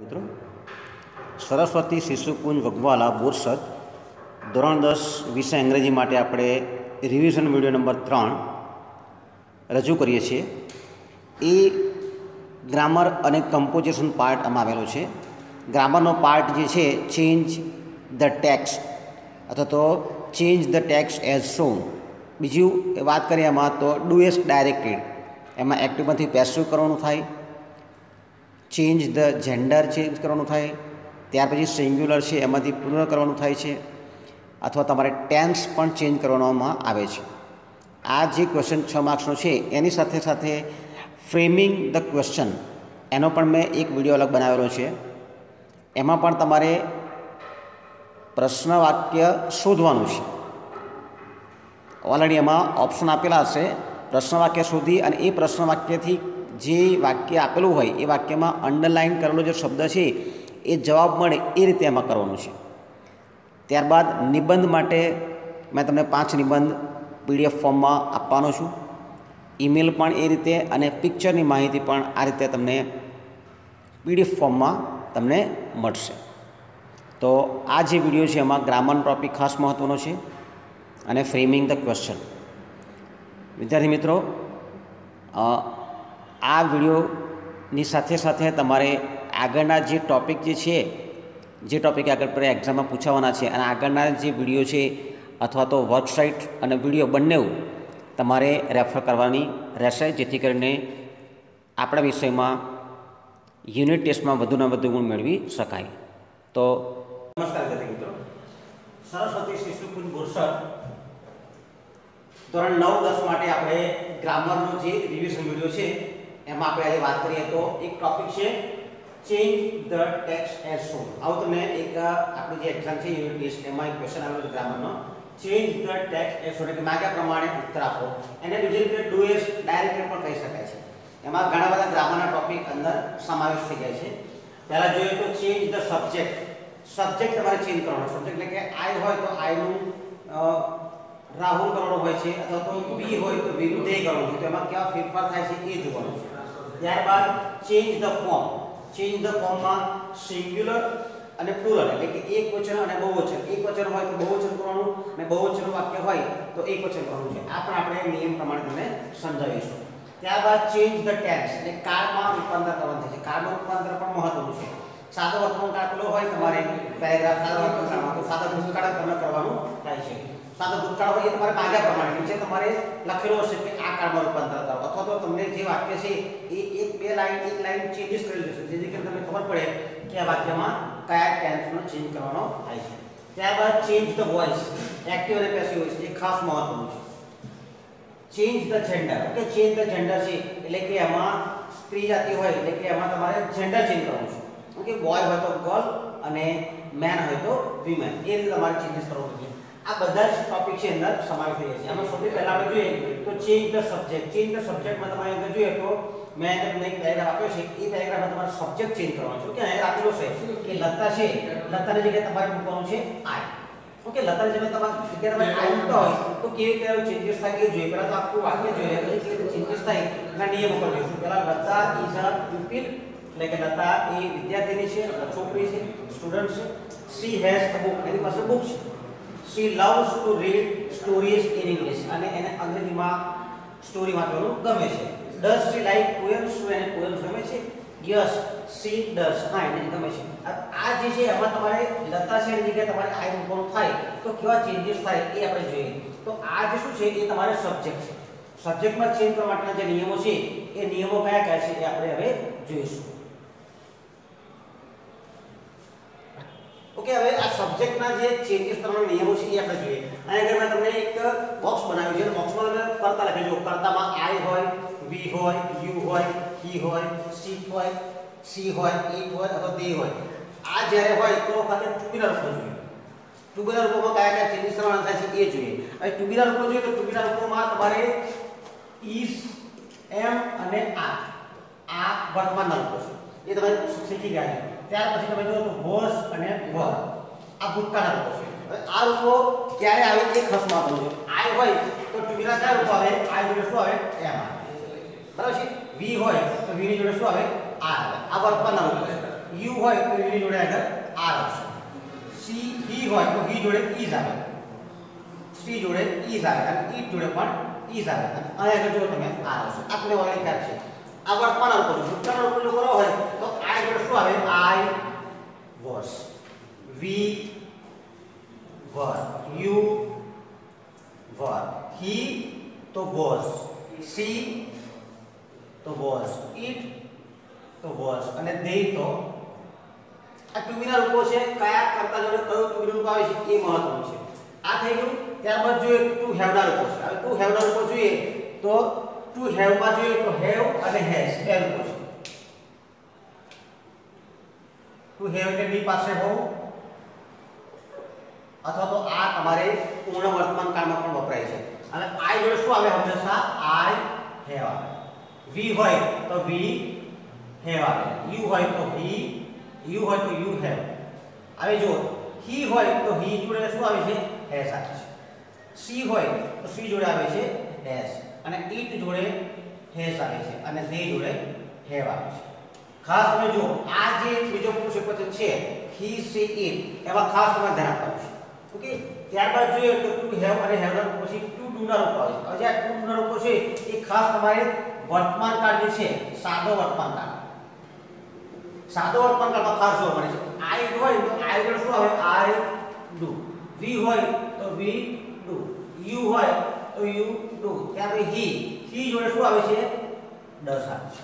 મિત્રો, સરસ્વતી શિશુકુંજ વગવાલા બોરસદ, ધોરણ દસ, વિષય અંગ્રેજી માટે આપણે રિવિઝન વીડિયો નંબર ત્રણ રજૂ કરીએ છીએ. એ ગ્રામર અને કમ્પોઝિશન પાર્ટ આમાં આવેલો છે. ગ્રામરનો પાર્ટ જે છે ચેન્જ ધ ટેક્સ અથવા તો change the text as shown બીજું વાત કરીએ એમાં તો ડુ એસ ડાયરેક્ટેડ એમાં એક્ટિવમાંથી પેસિવ કરવાનું થાય. ચેન્જ ધ જેન્ડર ચેન્જ કરવાનું થાય, ત્યાર પછી સિંગ્યુલર છે, એમાંથી પૂર્ણ કરવાનું થાય છે, અથવા તમારે ટેન્સ પણ ચેન્જ કરવામાં આવે છે. આ જે ક્વેશ્ચન છ માર્ક્સનો છે, એની સાથે સાથે ફ્રેમિંગ ધ ક્વેશ્ચન એનો પણ મેં એક વીડિયો અલગ બનાવેલો છે. એમાં પણ તમારે પ્રશ્ન વાક્ય શોધવાનું છે. ઓલરેડી એમાં ઓપ્શન આપેલા હશે, પ્રશ્ન વાક્ય શોધી અને એ પ્રશ્ન વાક્યથી જે વાક્ય આપેલું હોય, એ વાક્યમાં અંડરલાઇન કરેલો જે શબ્દ છે, એ જવાબ મળે એ રીતે એમાં કરવાનું છે. ત્યારબાદ નિબંધ માટે મેં તમને પાંચ નિબંધ પીડીએફ ફોર્મમાં આપવાનો છું. ઈમેલ પણ એ રીતે અને પિક્ચરની માહિતી પણ આ રીતે તમને પીડીએફ ફોર્મમાં તમને મળશે. તો આ જે વીડિયો છે, એમાં ગ્રામર ટોપિક ખાસ મહત્ત્વનો છે અને ફ્રેમિંગ ધ ક્વેશ્ચન વિદ્યાર્થી મિત્રો આ વિડીયોની સાથે સાથે તમારે આગળના જે ટૉપિક જે છે, જે ટૉપિક આગળ પર એક્ઝામમાં પૂછાવાના છે અને આગળના જે વીડિયો છે અથવા તો વેબસાઇટ અને વીડિયો બંને તમારે રેફર કરવાની રહેશે, જેથી કરીને આપણા વિષયમાં યુનિટ ટેસ્ટમાં વધુને વધુ ગુણ મેળવી શકાય. તો નમસ્કાર વિદ્યાર્થી મિત્રો. સરસ્વતી શિશુકુંજ બોરસર. ધોરણ નવ દસ માટે આપણે ગ્રામરનો જે રિવિઝન વીડિયો છે એમાં આપણે આજે વાત કરીએ તો એક ટોપિક છે change the text as shown આવું તમને એક આપણી જે એક્ઝામ છે યુનિટ ટેસ્ટ એમાં એક ક્વેશ્ચન આવેલો ગ્રામરનો change the text as shown એટલે માગ્યા પ્રમાણે ઉત્તર આપો. એને બીજી રીતે ડુ એઝ ડાયરેક્ટ પણ કહી શકાય છે. એમાં ઘણા બધા ગ્રામરના ટોપિક અંદર સમાવેશ થઈ જાય છે. પહેલાં જોઈએ તો ચેન્જ ધ સબ્જેક્ટ સબ્જેક્ટ તમારે ચેન્જ કરવાનો સબ્જેક્ટ એટલે કે આઈ હોય તો આઈનું રાહુલ કરવાનો હોય છે, અથવા તો વી હોય તો વીનું દે કરવાનું છે. તો એમાં કેવા ફેરફાર થાય છે એ જોવાનું છે. ત્યારબાદ change the form change the ફોર્મમાં સિંગ્યુલર અને પ્લુરલ એટલે કે એક વચન અને બહુવચન. એકવચન હોય તો બહુવચન કરવાનું અને બહુવચન વાક્ય હોય તો એક વચન કરવાનું છે. આ પણ આપણે નિયમ પ્રમાણે તમને સમજાવીશું. ત્યારબાદ ચેન્જ ધ ટેન્સ એટલે કાળમાં રૂપાંતર કરવાનું થાય છે. કાળમાં રૂપાંતર પણ મહત્વનું છે. સાદો વર્તમાન કાળ પેલો હોય, તમારે પેરેગ્રાફ સાદો વર્તમાન તો સાદો ભૂતકાળ તમને કરવાનું થાય છે. સાદો ભૂતકાળ હોય એ તમારે માગ્યા પ્રમાણે નીચે તમારે લખેલું હશે કે આ કાળમાં રૂપાંતર કરો અથવા તો તમને જે વાક્ય છે એ એક, બે લાઈન, એક લાઈન ચેન્જીસ કરી દેશે જેથી કરીને તમને ખબર પડે કે આ વાક્યમાં કયા ટેન્સનો ચેન્જ કરવાનો થાય છે. ત્યારબાદ ચેન્જ ધ વોઇસ એક્ટિવ અને પેસિવ વોઇસ એ ખાસ મહત્વનું છે. Change the gender okay change the gender છે એટલે કે એમાં સ્ત્રી જાતિ હોય એટલે કે એમાં તમારે જેન્ડર ચેન્જ કરવાનું છે. ઓકે બોય હોય તો ગર્લ અને મેન હોય તો વિમેન એ રીતે તમારે ચેન્જીસ કરવું છે આ બધા જ ટોપિક છે અંદર સમાવેશ થઈ જાય છે આમાં સૌથી પહેલા આપણે જોઈએ તો change the subject change the સબ્જેક્ટમાં તમારે અંદર જોઈએ તો મેં તમને એક પેરેગ્રાફ આપ્યો છે એ પેરેગ્રાફમાં તમારે સબ્જેક્ટ ચેન્જ કરવાનો છે કે અહીં આપેલો છે કે લતા છે લતાની જગ્યાએ તમારે મૂકવાનું છે આઈ ઓકે લતાની જગ્યાએ તમારે જગ્યાએ તમારે આઈ મૂકતા હોય તો કેવી રીતે ચેન્જીસ થાય એ જોઈએ પહેલા તો આખું વાક્ય જોઈએ પછી કેવી રીતે ચેન્જીસ થાય એના નિયમો પર જોઈશું પહેલા લતા ઇઝ અ પ્યુપિલ એટલે કે લતા એ વિદ્યાર્થીની છે છોકરી છે સ્ટુડન્ટ છે સી હેઝ અ બુક એની પાસે બુક છે she loves to read stories in english. અને એને અંગ્રેજીમાં સ્ટોરી વાંચવાનું ગમે છે. Does she like poems? શું એને poems ગમે છે? Yes, she does. હા, એને ગમે છે. આ જે છે, એમાં તમારે લતા છે એની જગ્યાએ તમારે આઈ મૂકવાનું થાય તો કેવા ચેન્જીસ થાય એ આપણે જોઈએ. તો આ જે શું છે, એ તમારે સબ્જેક્ટ છે. સબ્જેક્ટમાં ચેન્જ કરવા માટેના જે નિયમો છે, એ નિયમો કયા કયા છે એ આપણે હવે જોઈશું. ઓકે, હવે આ સબ્જેક્ટના જે ચેન્જીસ કરવાના નિયમો છે એ આપણે જોઈએ. અહીં આગળ મેં તમને એક બોક્સ બનાવ્યું છે. બોક્સમાં તમે કરતા લખેલું જો, કરતામાં આઈ હોય વી હોય યુ હોય હી હોય સી હોય સી હોય ઇટ હોય અથવા દે હોય. આ જ્યારે હોય તો વખતે ટુબીના રૂપો જોઈએ. ટુબીના રૂપોમાં કયા કયા ચેન્જીસ કરવાના થાય છે એ જોઈએ. હવે ટુબીના રૂપો જોઈએ તો ટુબીના રૂપોમાં તમારે ઇઝ એમ અને આ આ વર્તમાન રૂપો છે. એ તમે શીખી ગયા છે. ત્યાર પછી તમે જુઓ તો વોસ અને વર આ ભૂતકાળના રૂપો છે હવે આ રૂપો ક્યારે આવે એ ખાસ મહત્વનું છે આઈ હોય તો ટુબીના કયા રૂપો આવે આઈ જોડે શું આવે એમ આવે બરાબર છે વી હોય તો વી ની જોડે શું આવે આર આવે આ વર્તમાનના રૂપો છે યુ હોય તો એની જોડે આગળ આર આવશે સી હી હોય તો હી જોડે ઇઝ આવે સી જોડે ઇઝ આવે અને ઈટ જોડે પણ ઇઝ આવે અને અહીંયા આગળ જો તમે આર આવશે આ તમને ઓલરેડી ખ્યાલ છે આ વર્તમાન અવકર છે ભૂતકાળ અવકર જો કરો હોય તો આઈ જોડે શું આવે? આઈ wash V var you were he તો વોઝ સી તો વોઝ ઈટ તો વોઝ અને દે તો આ ટુબીના લોકો છે. કયા કરતા જોડે કયો ટુબીનું રૂપ આવે છે? એ મહત્વનું છે. આ થઈ ગયું. ત્યારબાદ જોઈએ ટુ હેવડા લોકો છે. હવે ટુ હેવડા લોકો જોઈએ તો ટુ હેવમાં જોઈએ તો હેવ અને હેઝ બે રૂપો છે ટુ હેવ એટલે બી પાસે હોવું અથવા તો આ તમારે પૂર્ણ વર્તમાન કાળમાં પણ વપરાય છે. અને આઈ જોડે શું આવે હંમેશા? આઈ હેવ આવે. વી હોય તો વી હેવ આવે. યુ હોય તો હી યુ હોય તો યુ હેવ. હવે જો હી હોય તો હી જોડે શું આવે છે? હેઝ આવે છે. સી હોય તો સી જોડે આવે છે? હેઝ. અને ઈટ જોડે હેસ આવે છે અને દે જોડે હેવ આવે છે. ખાસ તમે જો આ જે બીજો પુરુષ છે હી સી ઈટ એમાં ખાસ તમારે ધ્યાન છે. ઓકે? ત્યારબાદ જોઈએ તો ટુ હેવ અને હેવ પછી ટુ ડુ ના રૂપ આવે છે. હવે આ ટુ ના રૂપો છે, એ ખાસ તમારે વર્તમાન કાળ જે છે, સાદો વર્તમાન કાળ. સાદો વર્તમાન કાળમાં ખાસ જોવા મળે છે. આઈ હોય તો આઈ વગર શું આવે? આઈ ડુ વી હોય તો વી ડુ યુ હોય તો યુ ડુ ત્યારબાદ હી હી જોડે શું આવે છે? દસ આવે છે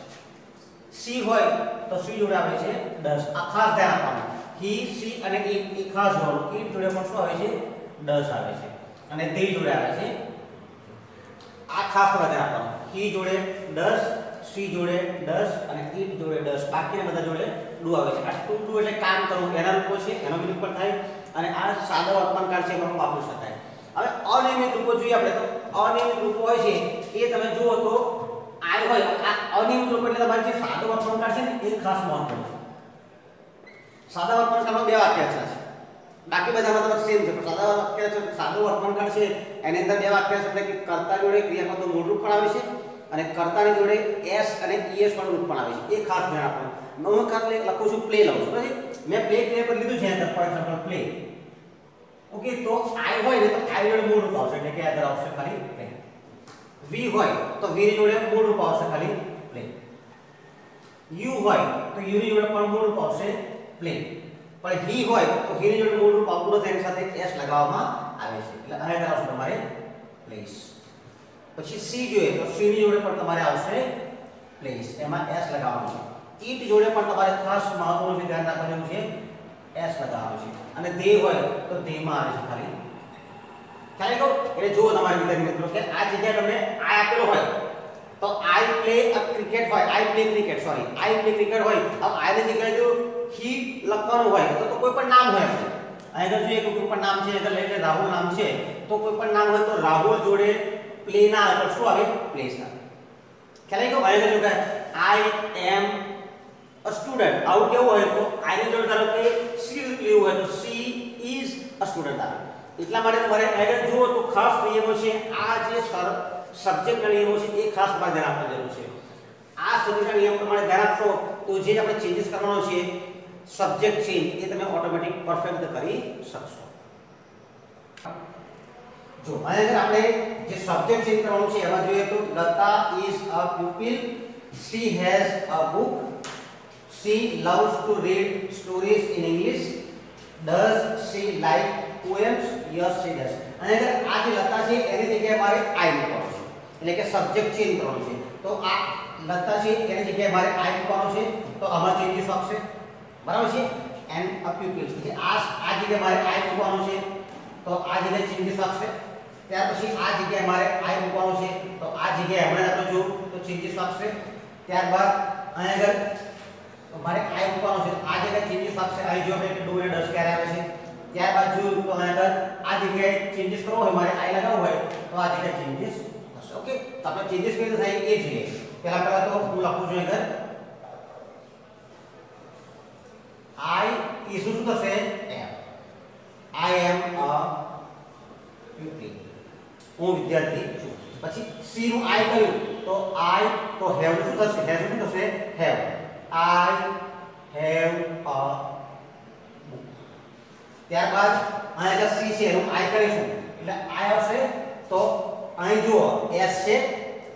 સી હોય તો સી જોડે આવે છે ડસ આ ખાસ ધ્યાન આપવાનું. હી, સી અને ઈ એ ખાસ જોડો ઈ જોડે પણ શું આવે છે? દસ આવે છે. અને તે જોડે આવે છે આ ખાસ ધ્યાન આપવાનું. હી જોડે દસ સી જોડે દસ અને ઈ જોડે દસ બાકીના બધા જોડે ડુ આવે છે. આ ટુ ટુ એટલે કામ કરવું. એના રૂપો છે, એનો બી પણ થાય અને આ સાદો કાળ છે એમાં વાપરી શકાય હવે અનિયમિત રૂપો જોઈએ આપણે તો. અનિયમિત રૂપો હોય છે, એ તમે જુઓ તો આ હોય, આ અનિયમિત રૂપ એટલે તમારે જે સાદો વર્તમાન કાળ છે ને, એ ખાસ મહત્વનું છે. સાદા વર્તમાન કાળમાં બે વાક્ય છે. બાકી બધામાં તમારે સેમ છે, પણ સાદા વાક્ય છે સાદો વર્તમાન કાળ છે, એની અંદર બે વાક્ય છે એટલે કે કર્તા જોડે ક્રિયાપદનું મૂળ રૂપ પણ આવે છે અને કર્તાની જોડે એસ અને ઈએસ પણ રૂપ પણ આવે છે. એ ખાસ ધ્યાન આપવાનું. હું ખાસ લખું છું પ્લે લઉં છું. મેં પ્લે પર લીધું છે ફોર એક્ઝામ્પલ પ્લે ઓકે તો આઈ હોય ને તો આઈ જોડે મૂળ રૂપ આવશે એટલે કે આગળ આવશે ખાલી પ્લે વી હોય તો વી જોડે મૂળ રૂપ આવશે ખાલી પ્લે યુ હોય તો યુ ની જોડે પણ મૂળ રૂપ આવશે પ્લે પણ હી હોય તો હી ની જોડે મૂળ રૂપ આવતું નથી એની સાથે એસ લગાવવામાં આવે છે એટલે અહીંયા આવશે તમારે પ્લેસ પછી સી જોઈએ તો સી ની જોડે પણ તમારે આવશે પ્લેસ એમાં એસ લગાવવાનું છે ઈટ જોડે પણ તમારે ખાસ મહત્વનું છે ધ્યાન રાખવાનું છે એસ લગાવવાનું છે. અને દે હોય તો દે માં આવે છે ખાલી. ખ્યાલ આવ્યો એટલે જુઓ તમારા વિદ્યાર્થી મિત્રો કે આ જગ્યાએ તમને આ આપેલો હોય, તો આઈ પ્લે અ ક્રિકેટ હોય. I play cricket sorry I play cricket હોય. આઈ ની જગ્યાએ જો હી લખવાનું હોય, તો તો કોઈ પણ નામ હોય. અહીંયા જોઈએ કે કોઈ પણ નામ છે એટલે લઈ લે, રાહુલ નામ છે, તો કોઈ પણ નામ હોય તો રાહુલ જોડે પ્લે ના આવે. શું આવે? પ્લેસ આવે. ખ્યાલ આવ્યો અહીંયા જો કે આઈ એમ અ સ્ટુડન્ટ આવું કેવું હોય તો આઈ ની જોડે ધારો કે સી લેવું હોય તો સી ઇઝ અ સ્ટુડન્ટ આવે એટલા માટે તમારે આગળ જુઓ તો ખાસ નિયમો છે આ જે સબ્જેક્ટના નિયમો છે એ ખાસ તમારે ધ્યાન આપવા જરૂર છે આ સબ્જેક્ટના નિયમ પ્રમાણે ધ્યાન આપશો તો જે આપણે ચેન્જીસ કરવાનો છે સબ્જેક્ટ ચેન્જ એ તમે ઓટોમેટિક પરફેક્ટ કરી શકશો જો અહીંયા આપણે જે સબ્જેક્ટ ચેન્જ કરવાનું છે એમાં જોઈએ તો Lata is a pupil she has a book she loves to read stories in english does she like poems yes she does અને અગર આ જે લતા છે એની જગ્યાએ મારે આઈ મૂકવાનું છે એટલે કે સબ્જેક્ટ ચેન્જ કરવાનું છે તો આ લતા છે એની જગ્યાએ મારે આઈ મૂકવાનું છે તો આમાં ચેન્જીસ આવશે બરાબર છે એન્ડ અ પ્યુપિલ્સ એટલે આ આ જગ્યાએ મારે આઈ મૂકવાનું છે તો આ જગ્યાએ ચેન્જીસ આવશે ત્યાર પછી આ જગ્યાએ મારે આઈ મૂકવાનું છે તો આ જગ્યાએ હમણાં આપણે જોયું તો ચેન્જીસ આવશે ત્યારબાદ અહીંયા આગળ મારે આઈ મૂકવાનું છે આ જગ્યાએ ચેન્જીસ આવશે અહીં જો આપણે ડુ અને ડસ ક્યારે આવે છે ત્યારબાદ જોયું તો અહીંયા આગળ આ જગ્યાએ ચેન્જીસ કરવો હોય મારે આઈ લગાવવું હોય તો આ જગ્યાએ ચેન્જીસ થશે ઓકે તો આપણે ચેન્જીસ કેવી રીતે થાય એ જોઈએ પહેલા પહેલા તો હું લખું છું આગળ આઈ એ શું શું થશે એમ આઈ એમ અ પ્યુપિલ હું વિદ્યાર્થી છું પછી સી નું આઈ કર્યું તો આઈ તો હેવ શું થશે હેવ શું થશે have I have a book ત્યારબાદ અહીંયા જે સી છે એનું આઈ કરીશું. એટલે આઈ આવશે તો અહીં જુઓ એસ છે,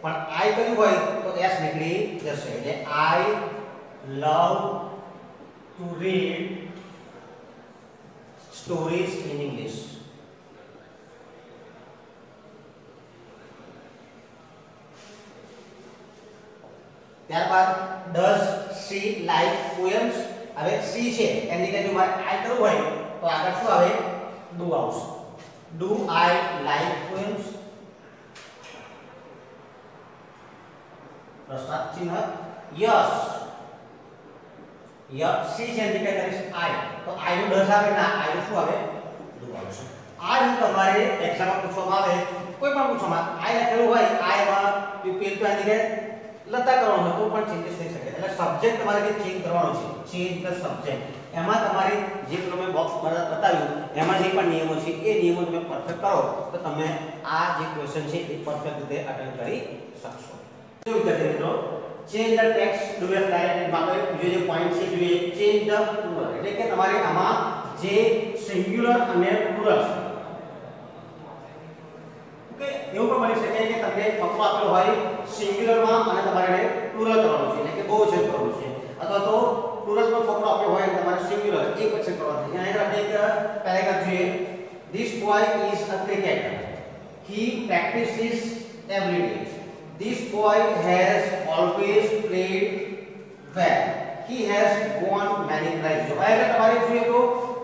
પણ આઈ કર્યું હોય તો એસ નીકળી જશે. એટલે I love to read stories in English ત્યારબાદ ડઝ સી લાઈક પોએમ્સ હવે સી છે એની જગ્યાએ જો મારે આઈ કરવું હોય તો આગળ શું આવે ડુ આવશે ડુ આઈ લાઈક પોએમ્સ પ્રશ્નાર્થ ચિહ્ન યસ યસ સી છે એની જગ્યાએ કરીશ આઈ તો આઈ નું ડઝ આવે ના આઈ નું શું આવે ડુ આવશે આ જો તમારે એક્ઝામમાં પૂછવામાં આવે કોઈ પણ પૂછવામાં આઈ લખેલું હોય આઈ માં પીપીએલ તો આની જગ્યાએ લતા કરવાનો હોય તો પણ ચેન્જીસ થઈ શકે એટલે સબ્જેક્ટ તમારે જે ચેન્જ કરવાનો છે ચેન્જ ધ સબ્જેક્ટ એમાં તમારે જે તમે બોક્સ બતાવ્યું એમાં જે પણ નિયમો છે એ નિયમો તમે પરફેક્ટ કરો તો તમે આ જે ક્વેશ્ચન છે એ પરફેક્ટ રીતે અટેન્ડ કરી શકશો તો વિદ્યાર્થી મિત્રો change the text do as direct માટે બીજો જે પોઈન્ટ છે જોઈએ ચેન્જ ધ પ્લુરલ એટલે કે તમારે આમાં જે સિંગ્યુલર અને પ્લુરલ છે ઓકે એવું પણ બની શકે કે તમને ફકરો આપેલો હોય સિંગ્યુલરમાં અને તમારે પ્લુરલ કરવાનું છે એટલે કે બહુવચન કરવાનું છે અથવા તો પ્લુરલમાં ફકરો આપ્યો હોય અને તમારે સિંગ્યુલર એક વચન કરવાનું છે અહીંયા આપણે એક પેરેગ્રાફ જોઈએ This boy is a cricketer. He practices every day. This boy has always played well. He has won many prizes. જો આ એટલે તમારે જોઈએ તો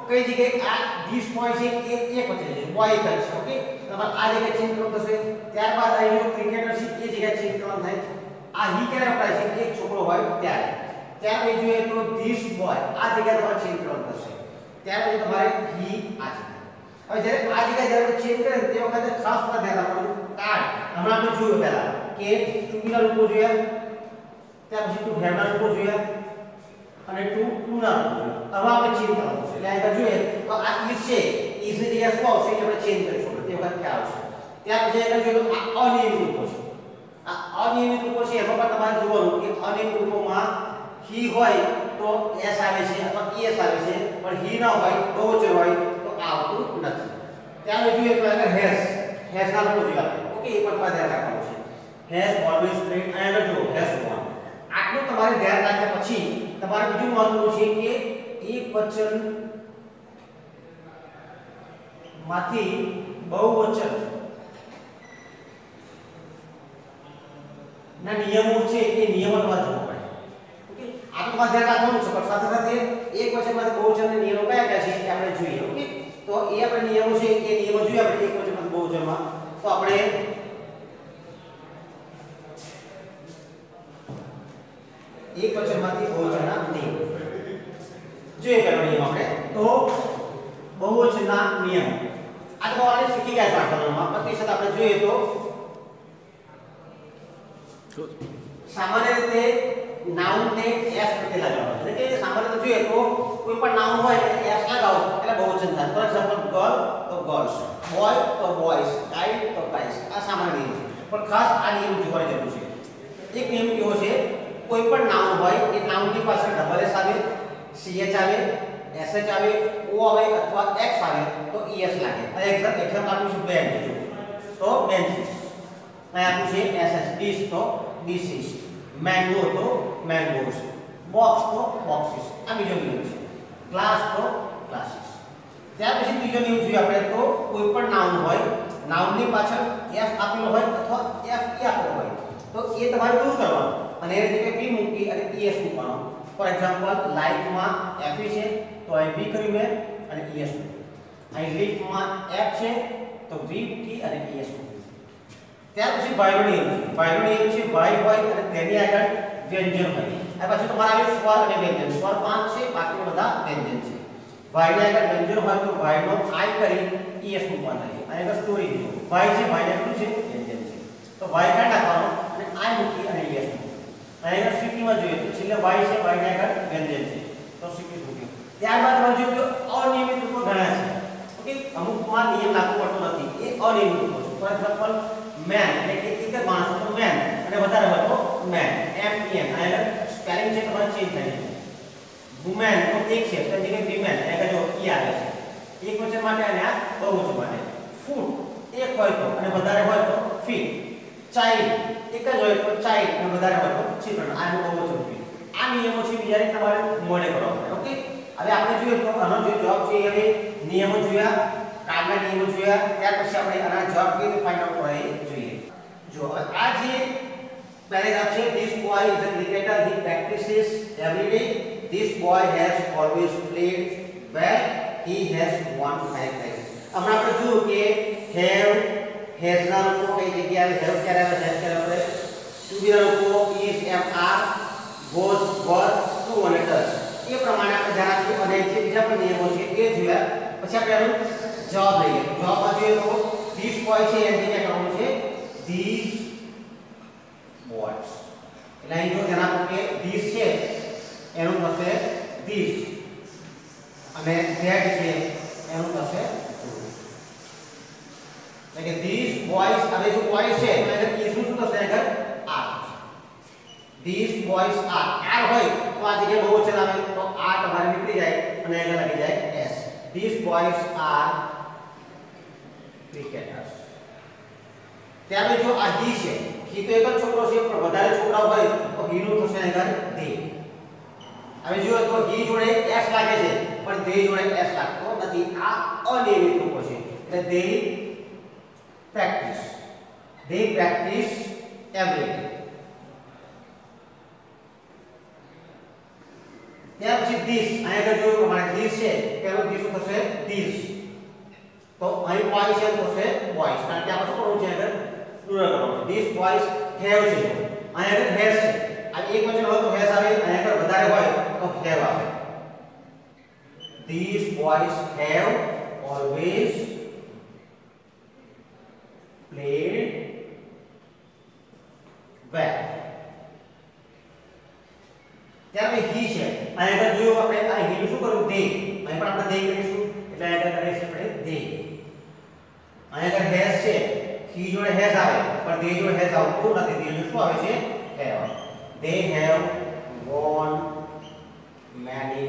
કઈ જગ્યાએ આ this boy છે એ એક વચન છે boy કરે છે ઓકે તમારે આ જગ્યાએ ચેન્જ કરવું થશે ત્યારબાદ અહીં જો ક્રિકેટર છે એ જગ્યાએ ચેન્જ કરવાનું થાય આ હી ક્યારે વપરાય છે એક છોકરો હોય ત્યારે ત્યાર પછી જોઈએ તો this boy આ જગ્યાએ તમારે ચેન્જ કરવાનું થશે ત્યાર પછી તમારે હી આ જગ્યાએ હવે જ્યારે આ જગ્યાએ જ્યારે ચેન્જ કરે તે વખતે ખાસ વાત ધ્યાન રાખવાનું કાર્ડ હમણાં આપણે જોયું પહેલા કે ટુના રૂપો જોયા ત્યાર પછી ટુ હેરના રૂપો જોયા અને ટુ ટુના રૂપો જોયા હવે આપણે ચેન્જ કરવાનું છે એટલે આગળ જોઈએ તો આ ઇઝ છે ઇઝ ની જગ્યાએ શું આવશે એટલે આપણે ચેન્જ કરીશું તે વખત ખ્યાલ આવશે ત્યાર પછી આગળ જોઈએ તો આ અનિયમિત રૂપો છે આ અનિયમિત રૂપો છે એમાં પણ તમારે જોવાનું કે અનિયમિત રૂપોમાં હી હોય તો એસ આવે છે અથવા ઈએસ આવે છે પણ હી ના હોય બહુવચન હોય તો આ આવતું નથી ત્યાં જોઈએ તો આગળ હેઝ હેઝ ના લોકો જોઈએ આપણે ઓકે એ પણ ધ્યાન રાખવાનું છે હેઝ ઓલવેઝ પ્લેડ અહીંયા જો હેઝ વન આટલું તમારે ધ્યાન રાખ્યા પછી તમારે બીજું મહત્વનું છે કે એક વચન માંથી બહુવચન ના નિયમો છે એ નિયમો તમારે જોવા પડે ઓકે આ તો તમારે ધ્યાન રાખવાનું છે પણ સાથે સાથે એક વચનમાંથી બહુવચનના નિયમો કયા કયા છે એ આપણે જોઈએ ઓકે તો એ આપણે નિયમો છે એ નિયમો જોઈએ આપણે એક વચનમાંથી બહુવચનમાં તો આપણે એક વચનમાંથી બહુવચનના નિયમો જોઈએ પહેલો નિયમ આપણે તો બહુવચનના નિયમ આ તો આપણે શીખી ગયા છે પાઠમાં પણ તે છતાં આપણે જોઈએ તો સામાન્ય રીતે નાઉન ને એસ પ્રત્યે લગાવવાનું એટલે કે સામાન્ય રીતે જોઈએ તો કોઈ પણ નાઉન હોય એટલે એસ લગાવો એટલે બહુવચન થાય ફોર એક્ઝામ્પલ ગર્લ તો ગર્લ્સ બોય તો બોયસ કાઇટ તો કાઇટ્સ આ સામાન્ય નિયમ છે પણ ખાસ આ નિયમ જોવાની જરૂર છે એક નિયમ કેવો છે કોઈ પણ નાઉન હોય એ નાઉનની પાછળ ડબલ એસ આવે સીએચ આવે એસએચ આવે ઓ આવે અથવા એક્સ આવે તો ઈએસ લાગે આ એક્ઝામ એક્ઝામ આપ્યું છે બેન્ચ તો બેન્ચીસ અહીં આપ્યું છે એસએસ ડીશ તો ડીસીસ મેંગો તો મેંગોસ બોક્સ તો બોક્સિસ આ બીજો નિયમ છે ક્લાસ તો ક્લાસીસ ત્યાર પછી ત્રીજો નિયમ જોઈએ આપણે તો કોઈ પણ નાઉન હોય નાઉનની પાછળ એફ આપેલો હોય અથવા એફ એ આપેલો હોય તો એ તમારે દૂર કરવાનું અને એ રીતે પી મૂકી અને ઈએસ મૂકવાનો ફોર એક્ઝામ્પલ લાઈફમાં એફ છે તો અહીં વી કર્યું મેં અને ઈએસ મૂક્યું અહીં લીફમાં એફ છે તો વી મૂકી અને ઈએસ મૂક્યું ત્યાર પછી વાયનો નિયમ છે વાયનો નિયમ છે વાય હોય અને તેની આગળ વ્યંજન હોય આ પછી તમારે આવે સ્વર અને વ્યંજન સ્વર પાંચ છે બાકી બધા વ્યંજન છે વાયને આગળ વ્યંજન હોય તો વાયનો આઈ કરી ઈએસ મૂકવાના છે અને આગળ સ્ટોરી જો વાય છે વાયને આગળ છે વ્યંજન છે તો વાય કાઢ નાખવાનો અને આઈ મૂકી અને ઈએસ મૂકી અને આગળ સિટીમાં જોઈએ તો છેલ્લે વાય છે વાયને આગળ વ્યંજન છે તો સિટી મૂક્યું ત્યારબાદ તમે જોયું કે અનિયમિત રૂપો ઘણા છે ઓકે અમુકમાં નિયમ લાગુ પડતો નથી એ અનિયમિત રૂપો છે ફોર એક્ઝામ્પલ મેન એટલે કે એક જ માણસ હતો મેન અને વધારે હતો મેન એમ પી એન આ સ્પેલિંગ છે તમારે ચેન્જ થાય છે વુમેન તો એક છે તો જગ્યાએ વિમેન એટલે જો ઈ આવે છે એક વચન માટે અને આ બહુવચન માટે ફૂટ એક હોય તો અને વધારે હોય તો ફીટ ચાઇલ્ડ એક જ હોય તો ચાઇલ્ડ અને વધારે હોય તો ચિલ્ડ્રન આ બહુવચન ફીટ આ નિયમો છે બીજાને તમારે મોડે કરવા ઓકે હવે આપણે જોઈએ તો આનો જે જવાબ છે હવે નિયમો જોયા કાળના નિયમો જોયા ત્યાર પછી આપણે આના જવાબ કેવી રીતે ફાઇન્ડ આઉટ કરે જોઈએ જો આ જે પેરેગ્રાફ છે this boy is a cricketer he practices every day this boy has always played well he has won five prizes હમણાં આપણે જોયું કે have has ના લોકો કઈ જગ્યાએ have ક્યારે આવે has ક્યારે આવે to be ના લોકો is am are was were to અને does એ પ્રમાણે આપણે ધ્યાન આપ્યું અને જે બીજા પણ નિયમો છે એ જોયા પછી આપણે આનું જવાબ લઈએ જવાબમાં જોઈએ તો ધીસ બોય છે એને જે કહેવાનું છે ધીસ બોયસ એટલે અહીં જો ધ્યાન આપો કે ધીસ છે એનું થશે ધીસ અને ધેટ છે એનું થશે એટલે કે ધીસ બોયસ અને જો બોય છે એટલે ધીસનું શું થશે આગળ આ 30 બોયસ આર આર હોય તો આ જગ્યાએ બહુવચન આવે તો આ તમારે નીકળી જાય અને આગળ લાગી જાય એસ 30 બોયસ આર ક્રિકેટર્સ ત્યારે જો આ હી છે હી તો એક જ છોકરો છે પણ વધારે છોકરા હોય તો હી નું થશે આગળ ધે હવે જુઓ તો હી જોડે એસ લાગે છે પણ ધે જોડે એસ લાગતો નથી આ અનિયમિત રૂપો છે એટલે they practise they practise every day ત્યાર પછી this અહીંયા આગળ જોયું પ્રમાણે this છે પહેલો this શું થશે this તો અહીં boy છે તો થશે boys કારણ કે આપણે શું કરવું છે આગળ પ્લુરલ કરવાનું છે this boys have છે અહીંયા આગળ has છે આ એક વચન હોય તો has આવે અહીંયા આગળ વધારે હોય તો have આવે these boys have always played well ત્યાર પછી he છે અહીંયા આગળ જોયું આપણે આ he નું શું કરવું they અહીં પણ આપણે they કરીશું એટલે અહીંયા આગળ કરીશું આપણે they અહીંયા આગળ has છે he જોડે has આવે પણ they જોડે has આવતું નથી they જોડે શું આવે છે have they have won many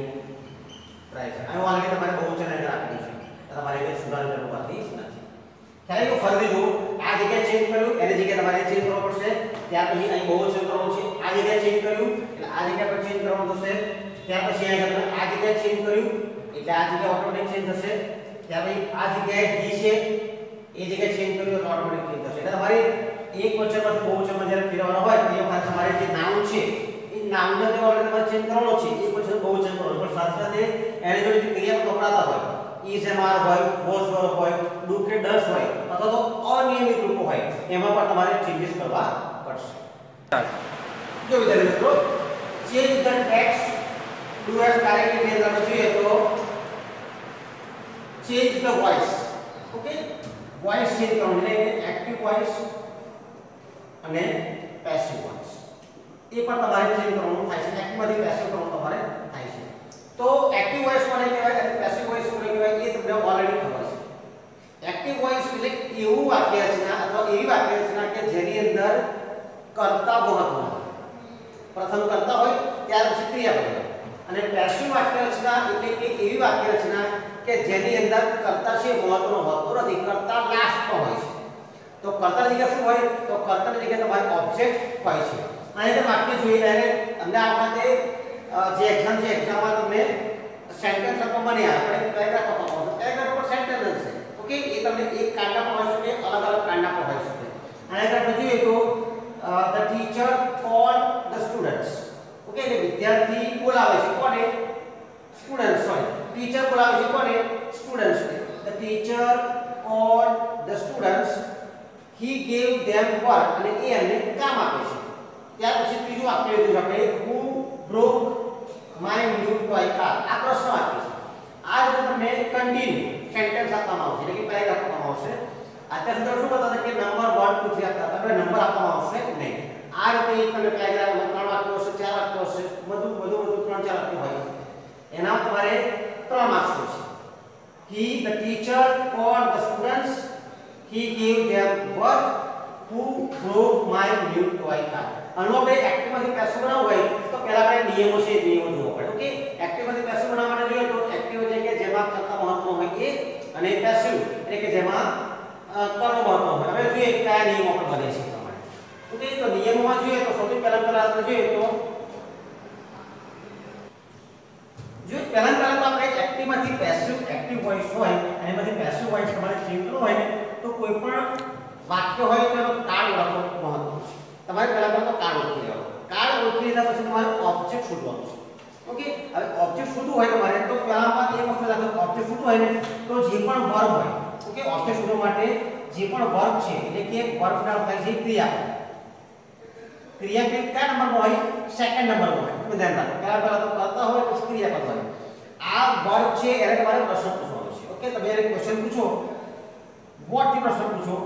prizes અહીં ઓલરેડી તમારે બહુવચન આગળ આપેલું છે તમારે કંઈ સુધાર કરવાની નથી ખ્યાલ આવ્યો ફરીથી જુઓ આ જગ્યાએ ચેન્જ કર્યું એની જગ્યાએ તમારે ચેન્જ કરવો પડશે ત્યાર પછી અહીં બહુવચન કરવાનું છે આ જગ્યાએ ચેન્જ કર્યું એટલે આ જગ્યા પર ચેન્જ કરવાનું થશે ત્યાર પછી અહીં આગળ આ જગ્યાએ ચેન્જ કર્યું એટલે આ જગ્યા ઓટોમેટિક ચેન્જ થશે ત્યાર પછી આ જગ્યાએ he છે એ જગ્યાએ ચેન્જ કર્યું એટલે ઓટોમેટિક ચેન્જ થશે એટલે તમારે એક વચનમાંથી બહુવચનમાં જ્યારે ફેરવવાનો હોય તે વખતે તમારે જે નાઉન છે એ નાઉનને તો ઓલરેડી તમારે ચેન્જ કરવાનો છે એક વચન બહુવચન કરવાનું પણ સાથે સાથે એની જોડે જે ક્રિયાપદ વપરાતા હોય is am are હોય was were હોય do કે does હોય અથવા તો અનિયમિત રૂપો હોય એમાં પણ તમારે ચેન્જીસ કરવા પડશે જો વિદ્યાર્થી મિત્રો change the text do as કાર્યની ની અંદર જોઈએ તો change the voice okay voice change કરવાનું એટલે કે એક્ટિવ વોઇસ અને પેસિવ વોઇસ એ પણ તમારે ચેન્જ કરવાનું થાય છે એક્ટિવમાંથી પેસિવ કરવાનું તમારે થાય છે તો એક્ટિવ વોઇસ કોને કહેવાય અને પેસિવ વોઇસ કોને કહેવાય એ તમને ઓલરેડી ખબર છે એક્ટિવ વોઇસ એટલે એવું વાક્ય રચના અથવા એવી વાક્ય રચના કે જેની અંદર કર્તા મહત્વનો હોય પ્રથમ કરતા હોય ત્યાર પછી ક્રિયા પદ અને પેસિવ વાક્ય રચના એટલે કે એવી વાક્ય રચના કે જેની અંદર કર્તા છે મહત્વનો હોતો નથી, કર્તા લાસ્ટમાં હોય છે. તો કર્તાની જગ્યા શું હોય? તો કર્તાની જગ્યાએ તમારે ઓબ્જેક્ટ હોય છે. અને વાક્ય જોઈએ ત્યારે તમને આ વખતે જે એક્ઝામ છે એક્ઝામમાં તમને સેન્ટેન્સ આપવામાં નહીં આવે પણ પેરેગ્રાફ આપવામાં આવશે પેરેગ્રાફ પર સેન્ટેન્સ હશે ઓકે? એ તમને એક કાંડા પર હોય શકે અલગ અલગ કાંડા પર હોય શકે. અને આગળ જોઈએ તો the teacher the students okay એટલે વિદ્યાર્થી બોલાવે છે કોને સ્ટુડન્ટ્સ સોરી ટીચર બોલાવે છે કોને students the teacher call the students he gave them work અને એ એમને કામ આપે છે ત્યાર પછી ત્રીજું વાક્ય લીધું છે આપણે who broke my new toy car આ પ્રશ્ન વાક્ય છે આ રીતે તમને કન્ટિન્યુ સેન્ટેન્સ આપવામાં આવશે એટલે કે પેરેગ્રાફ આપવામાં આવશે અત્યાર સુધી શું બતાવતા કે નંબર 1 2 3 આપતા તમને નંબર આપવામાં આવશે નહીં આ રીતે તમે પેરેગ્રાફમાં ત્રણ વાક્યો હશે, ચાર વાક્યો હશે, બધું બધું બધું ત્રણ, ચાર વાક્યો હોય. એના તમારે ત્રણ માર્ક્સ છે. He the teacher called the students he gave them work who broke my new toy car આનો આપણે એક્ટિવમાંથી પેસિવ બનાવવું હોય, તો પહેલા આપણે નિયમો છે નિયમો જોવો પડે ઓકે એક્ટિવ એક્ટિવમાંથી પેસિવ બનાવવા માટે જોઈએ તો એક્ટિવ એટલે કે જેમાં કરતા મહત્વ હોય એ અને પેસિવ એટલે કે જેમાં કર્મ મહત્વ હોય. હવે જોઈએ કયા નિયમો આપણે બને છે. પ્રમાણે ઓકે તો નિયમોમાં જોઈએ તો સૌથી પહેલા પહેલા આપણે જોઈએ તો જો પહેલા પહેલા તો આપણે એક્ટિવમાંથી પેસિવ એક્ટિવ વોઇસ હોય અને એમાંથી પેસિવ વોઇસ તમારે ચેન્જ કરવો હોય ને તો કોઈ પણ વાક્ય હોય તો એનો કાળ ઓળખવો મહત્વ છે તમારે પહેલા પહેલા તો કાળ ઓળખી લેવાનો કાળ ઓળખી લીધા પછી તમારે ઓબ્જેક્ટ શોધવાનું છે ઓકે હવે ઓબ્જેક્ટ શોધવું હોય તમારે તો પહેલામાં એક વસ્તુ લાગે ઓબ્જેક્ટ શોધવું હોય ને તો જે પણ વર્બ હોય ઓકે ઓબ્જેક્ટ શોધવા માટે જે પણ વર્બ છે એટલે કે વર્બના થાય છે ક્રિયા ક્રિયા કે કયા નંબરમાં હોય સેકન્ડ નંબરમાં હોય તમે ધ્યાન રાખો પહેલા પહેલા તો કરતા હોય પછી ક્રિયા કરતા હોય આ વર્બ છે એને તમારે પ્રશ્ન પૂછવાનો છે ઓકે તમે એને ક્વેશ્ચન પૂછો વોટ થી પ્રશ્ન પૂછો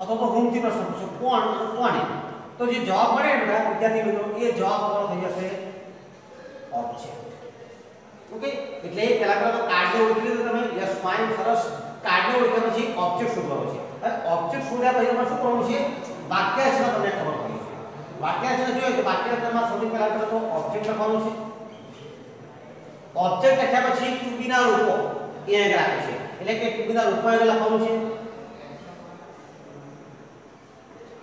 અથવા તો whom થી પ્રશ્ન પૂછો કોણ અને કોને તો જે જવાબ મળે ને વિદ્યાર્થી મિત્રો એ જવાબ તમારો થઈ જશે ઓબ્જેક્ટ ઓકે એટલે પહેલા પહેલા તો કાર્ડને ઓળખી લીધું તમે યસ ફાઇન સરસ કાર્ડને ઓળખ્યા પછી ઓબ્જેક્ટ શોધવાનો છે હવે ઓબ્જેક્ટ શોધ્યા પછી તમારે શું કરવાનું છે વાક્ય રચના તમને ખબર પડી છે વાક્ય રચના જોઈએ તો વાક્ય રચનામાં સૌથી પહેલા પહેલા તો ઓબ્જેક્ટ લખવાનું છે ઓબ્જેક્ટ લખ્યા પછી ટુ બી ના રૂપો એ અહીં રાખે છે એટલે કે ટુ બી ના રૂપો અહીં લખવાનું છે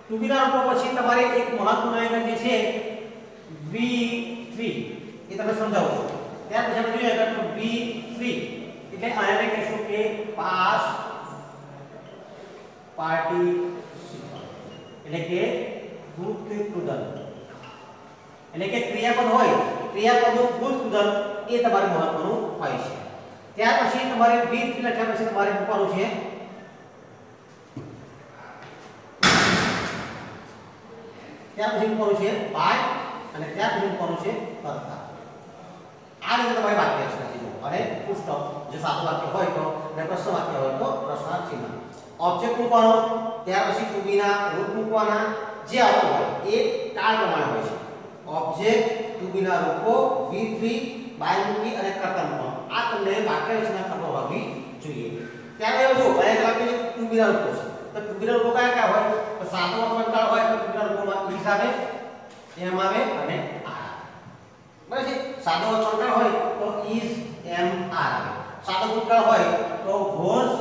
ટુ બી ના રૂપો પછી તમારે એક મહત્વનું અહીં જે છે V3 એ તમે સમજાવો છો ત્યાર પછી આપણે જોઈએ તો V3 એટલે આને કહીશું કે પાસ પાર્ટી એટલે કે ભૂતકૃદન એટલે કે ક્રિયાપદ હોય, ક્રિયાપદનું ભૂતકૃદન એ તમારે મહત્વનું હોય છે. ત્યાર પછી તમારે V3 લખ્યા પછી તમારે મૂકવાનું છે. ત્યાર પછી મૂકવાનું છે બાય અને ત્યાર પછી મૂકવાનું છે કરતા. આ રીતે તમારે વાક્ય રચના અને પુસ્તક, જો સાદું વાક્ય હોય તો અને પ્રશ્ન વાક્ય હોય તો પ્રશ્નાર્થ ચિહ્ન ઓબ્જેક્ટ મૂકવાનો, ત્યાર પછી ટુ બી રૂપ મૂકવાના જે આવતું હોય એ કાળ પ્રમાણે હોય છે. ઓબ્જેક્ટ ટુ બી ના રૂપો V3 બાય મૂકી અને કર્તા મૂકવાનો આ તમને વાક્ય રચના ખબર હોવી જોઈએ. ત્યારે જો અહીંયા લખેલું ટુ બી ના રૂપો છે. તો ટુ બી ના રૂપો કયા કયા હોય? તો સાતમો વર્તમાન હોય, તો ટુ બી ના રૂપોમાં ઈસ આવે એમ આવે અને આર બરાબર છે? સાદો વર્તમાન હોય, તો ઈઝ એમ આર આવે. સાદો ભૂતકાળ હોય, તો વોઝ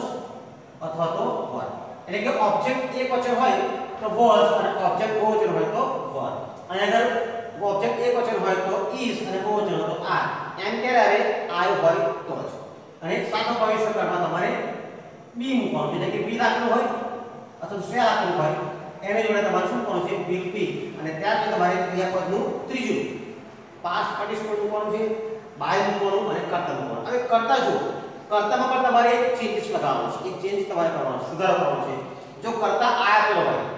અથવા તો વર એટલે કે ઓબ્જેક્ટ એક વચન હોય તો વોઝ અને ઓબ્જેક્ટ બહુવચન હોય તો વર અને અગર ઓબ્જેક્ટ એકવચન હોય તો ઈઝ અને બહુવચન તો આર. એમ કે આવે? આય હોય તો જ. અને સાદો ભવિષ્યકાળમાં તમારે બી મૂકવાનું એટલે કે બી રાખવું હોય અથવા શે રાખવું હોય, એને જોડે તમારે શું કરવાનું છે? વિલ બી અને ત્યારબાદ તમારે ક્રિયાપદનું ત્રીજું. પાસ્ટ પાર્ટિસિપલ મૂકવાનું છે બાય મૂકવાનું અને કર્તા મૂકવાનું. હવે કર્તા જો કર્તામાં પણ તમારે ચેન્જીસ લગાવવાનો છે. એક ચેન્જ તમારે કરવાનો સુધારો કરવાનો છે. જો કર્તા આયા આપેલો હોય